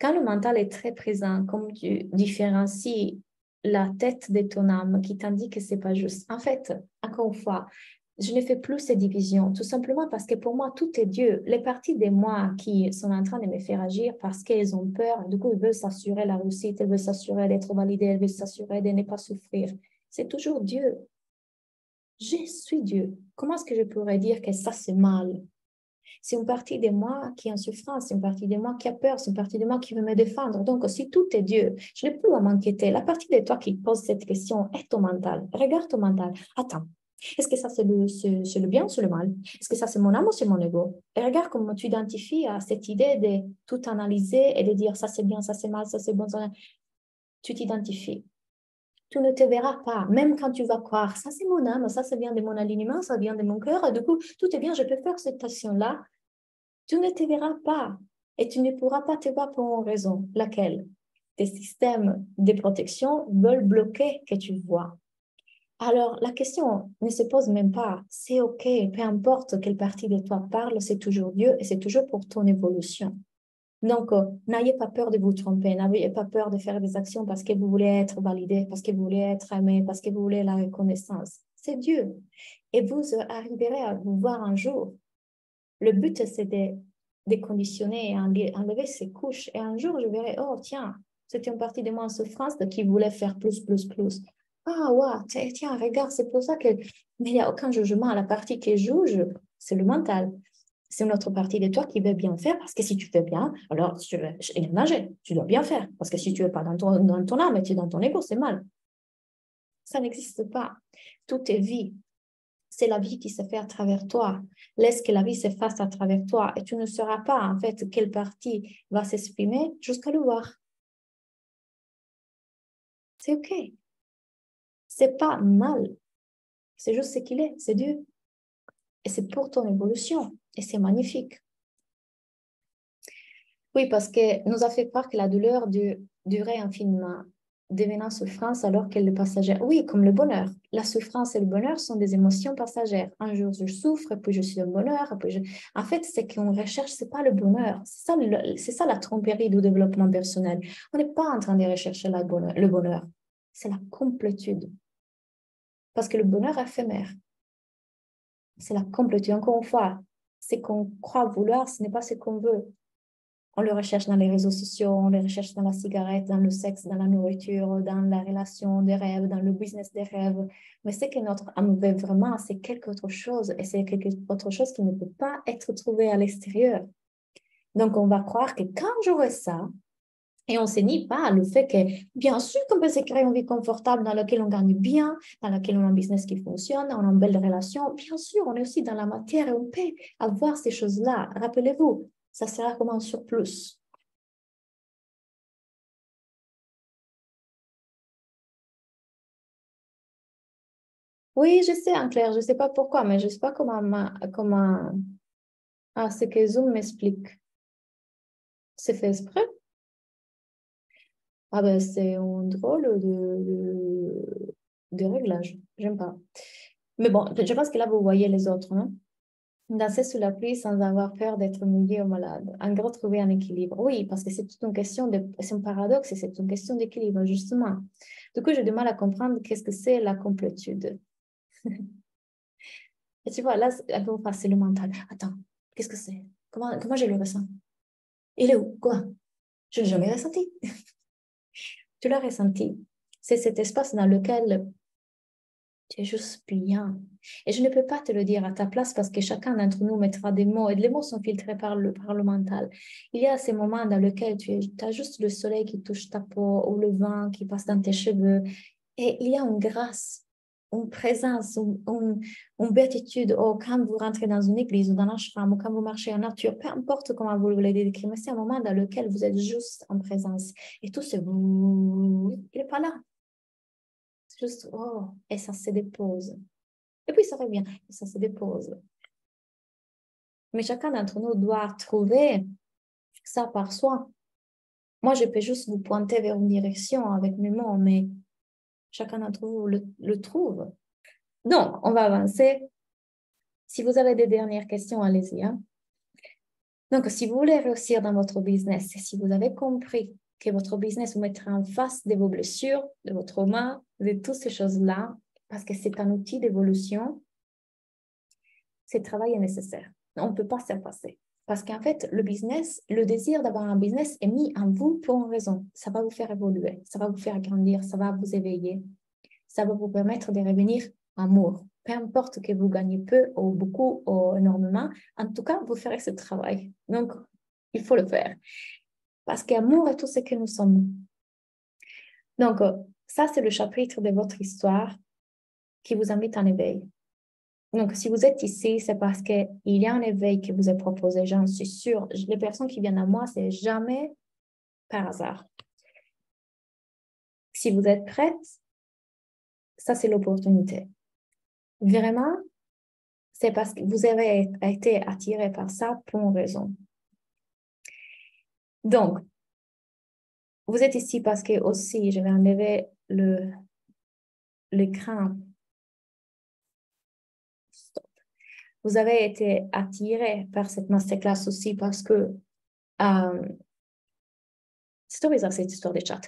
Quand le mental est très présent, comme tu différencies la tête de ton âme qui t'indique que c'est pas juste. En fait, encore une fois, je ne fais plus ces divisions, tout simplement parce que pour moi, tout est Dieu. Les parties de moi qui sont en train de me faire agir parce qu'elles ont peur, du coup, elles veulent s'assurer la réussite, elles veulent s'assurer d'être validées, elles veulent s'assurer de ne pas souffrir. C'est toujours Dieu. Je suis Dieu. Comment est-ce que je pourrais dire que ça, c'est mal? C'est une partie de moi qui est en souffrance, c'est une partie de moi qui a peur, c'est une partie de moi qui veut me défendre. Donc, si tout est Dieu, je n'ai plus à m'inquiéter. La partie de toi qui pose cette question est ton mental. Regarde ton mental. Attends, est-ce que ça, c'est le, bien ou c'est le mal? Est-ce que ça, c'est mon âme ou c'est mon ego? Et regarde comment tu identifies à cette idée de tout analyser et de dire ça, c'est bien, ça, c'est mal, ça, c'est bon. Ça... Tu t'identifies. Tu ne te verras pas, même quand tu vas croire, ça, c'est mon âme, ça, ça vient de mon alignement, ça vient de mon cœur. Du coup, tout est bien, je peux faire cette action-là. Tu ne te verras pas et tu ne pourras pas te voir pour une raison. Laquelle? Tes systèmes de protection veulent bloquer que tu vois. Alors, la question ne se pose même pas. C'est OK, peu importe quelle partie de toi parle, c'est toujours Dieu et c'est toujours pour ton évolution. Donc, euh, n'ayez pas peur de vous tromper, n'ayez pas peur de faire des actions parce que vous voulez être validé, parce que vous voulez être aimé, parce que vous voulez la reconnaissance. C'est Dieu. Et vous arriverez à vous voir un jour. Le but, c'est de, conditionner et enlever ces couches. Et un jour, je verrai, oh, tiens, c'était une partie de moi en souffrance qui voulait faire plus, plus, plus. Ah, ouais, tiens, regarde, c'est pour ça que. Mais il n'y a aucun jugement. La partie qui juge, c'est le mental. C'est une autre partie de toi qui veut bien faire parce que si tu fais bien, alors tu veux nager, tu dois bien faire. Parce que si tu es pas dans ton, dans ton âme tu es dans ton ego, c'est mal. Ça n'existe pas. Tout est vie. C'est la vie qui se fait à travers toi. Laisse que la vie se fasse à travers toi et tu ne sauras pas en fait quelle partie va s'exprimer jusqu'à le voir. C'est OK. C'est pas mal. C'est juste ce qu'il est, c'est Dieu. Et c'est pour ton évolution. Et c'est magnifique. Oui, parce que nous a fait croire que la douleur durait infiniment, devenant souffrance alors qu'elle est passagère. Oui, comme le bonheur. La souffrance et le bonheur sont des émotions passagères. Un jour, je souffre, puis je suis en bonheur. En fait, ce qu'on recherche, ce n'est pas le bonheur. C'est ça, ça la tromperie du développement personnel. On n'est pas en train de rechercher le bonheur. C'est la complétude. Parce que le bonheur éphémère, c'est la complétude. Encore une fois, ce qu'on croit vouloir, ce n'est pas ce qu'on veut. On le recherche dans les réseaux sociaux, on le recherche dans la cigarette, dans le sexe, dans la nourriture, dans la relation des rêves, dans le business des rêves. Mais ce que notre âme veut vraiment, c'est quelque autre chose. Et c'est quelque autre chose qui ne peut pas être trouvé à l'extérieur. Donc, on va croire que quand j'aurai ça, et on ne se nie pas le fait que, bien sûr, qu'on peut se créer une vie confortable dans laquelle on gagne bien, dans laquelle on a un business qui fonctionne, on a une belle relation. Bien sûr, on est aussi dans la matière et on peut avoir ces choses-là. Rappelez-vous, ça sera comme un surplus. Oui, je sais, en clair, je ne sais pas pourquoi, mais je ne sais pas comment, comment... Ah, c'est que Zoom m'explique. C'est fait exprès? Ah ben, c'est un drôle de, de, réglage. J'aime pas. Mais bon, je pense que là, vous voyez les autres. non? Danser sous la pluie sans avoir peur d'être mouillé ou malade. En gros, trouver un équilibre. Oui, parce que c'est toute une question de... C'est un paradoxe et c'est une question d'équilibre, justement. Du coup, j'ai du mal à comprendre qu'est-ce que c'est la complétude. et tu vois, là, c'est le mental. Attends, qu'est-ce que c'est? Comment, comment je le ressens? Il est où? Quoi? Je ne l'ai jamais ressenti. Tu l'as ressenti. C'est cet espace dans lequel tu es juste bien. Et je ne peux pas te le dire à ta place parce que chacun d'entre nous mettra des mots et les mots sont filtrés par le, par mental. Il y a ces moments dans lesquels tu as juste le soleil qui touche ta peau ou le vent qui passe dans tes cheveux. Et il y a une grâce une présence, une, une, béatitude, ou quand vous rentrez dans une église ou dans un chemin, ou quand vous marchez en nature, peu importe comment vous voulez décrire, mais c'est un moment dans lequel vous êtes juste en présence. Et tout ce vous, il n'est pas là. C'est juste, oh, et ça se dépose. Et puis ça revient, et ça se dépose. Mais chacun d'entre nous doit trouver ça par soi. Moi, je peux juste vous pointer vers une direction avec mes mots, mais chacun d'entre vous le, trouve. Donc, on va avancer. Si vous avez des dernières questions, allez-y. Hein. Donc, si vous voulez réussir dans votre business, si vous avez compris que votre business vous mettra en face de vos blessures, de votre trauma, de toutes ces choses-là, parce que c'est un outil d'évolution, ce travail est nécessaire. On ne peut pas s'en passer. Parce qu'en fait, le business, le désir d'avoir un business est mis en vous pour une raison. Ça va vous faire évoluer, ça va vous faire grandir, ça va vous éveiller. Ça va vous permettre de revenir amour. Peu importe que vous gagnez peu ou beaucoup ou énormément, en tout cas, vous ferez ce travail. Donc, il faut le faire. Parce qu'amour est tout ce que nous sommes. Donc, ça, c'est le chapitre de votre histoire qui vous invite en éveil. Donc, si vous êtes ici, c'est parce qu'il y a un éveil qui vous est proposé, j'en suis sûre. Les personnes qui viennent à moi, c'est jamais par hasard. Si vous êtes prête, ça, c'est l'opportunité. Vraiment, c'est parce que vous avez été attiré par ça pour une raison. Donc, vous êtes ici parce que aussi, je vais enlever l'écran vous avez été attiré par cette masterclass aussi parce que euh, c'est cette histoire de chat.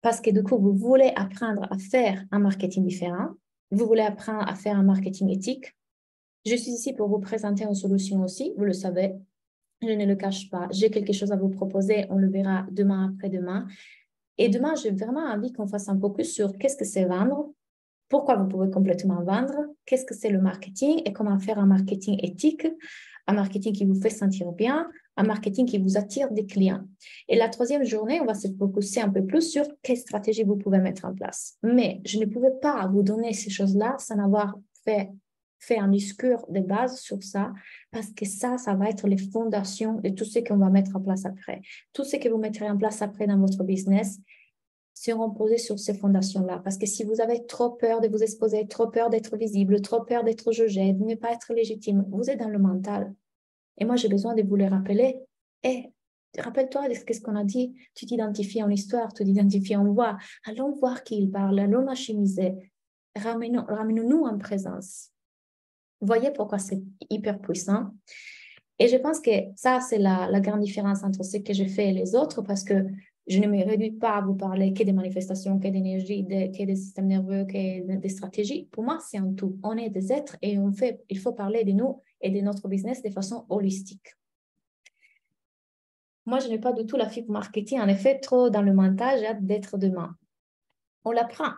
Parce que du coup, vous voulez apprendre à faire un marketing différent. Vous voulez apprendre à faire un marketing éthique. Je suis ici pour vous présenter une solution aussi, vous le savez. Je ne le cache pas. J'ai quelque chose à vous proposer. On le verra demain après-demain. Et demain, j'ai vraiment envie qu'on fasse un focus sur qu'est-ce que c'est vendre, pourquoi vous pouvez complètement vendre, qu'est-ce que c'est le marketing et comment faire un marketing éthique, un marketing qui vous fait sentir bien, un marketing qui vous attire des clients? Et la troisième journée, on va se focuser un peu plus sur quelle stratégie vous pouvez mettre en place. Mais je ne pouvais pas vous donner ces choses-là sans avoir fait, fait un discours de base sur ça, parce que ça, ça va être les fondations de tout ce qu'on va mettre en place après. Tout ce que vous mettrez en place après dans votre business, seront posées sur ces fondations-là. Parce que si vous avez trop peur de vous exposer, trop peur d'être visible, trop peur d'être jugé, de ne pas être légitime, vous êtes dans le mental. Et moi, j'ai besoin de vous le rappeler. Et rappelle-toi de ce qu'on a dit. Tu t'identifies en histoire, tu t'identifies en voix. Allons voir qui il parle, allons chemiser. Ramenons-nous en présence. Voyez pourquoi c'est hyper puissant. Et je pense que ça, c'est la, la grande différence entre ce que je fais et les autres, parce que je ne me réduis pas à vous parler que des manifestations, que d'énergie, que des systèmes nerveux, que des stratégies. Pour moi, c'est un tout. On est des êtres et on fait, il faut parler de nous et de notre business de façon holistique. Moi, je n'ai pas du tout la fibre marketing. En effet, trop dans le mental, j'ai hâte d'être demain. On l'apprend.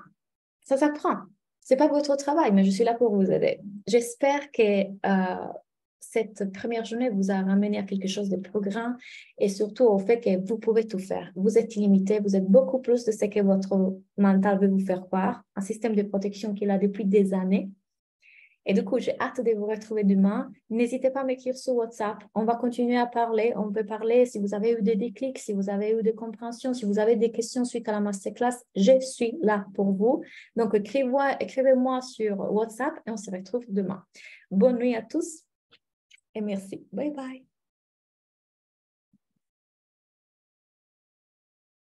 Ça s'apprend. C'est pas votre travail, mais je suis là pour vous aider. J'espère que euh, cette première journée vous a ramené à quelque chose de grand et surtout au fait que vous pouvez tout faire. Vous êtes illimité, vous êtes beaucoup plus de ce que votre mental veut vous faire croire, un système de protection qu'il a depuis des années. Et du coup, j'ai hâte de vous retrouver demain. N'hésitez pas à m'écrire sur WhatsApp. On va continuer à parler. On peut parler si vous avez eu des déclics, si vous avez eu des compréhensions, si vous avez des questions suite à la masterclass. Je suis là pour vous. Donc, écrivez-moi sur WhatsApp et on se retrouve demain. Bonne nuit à tous et merci. Bye bye.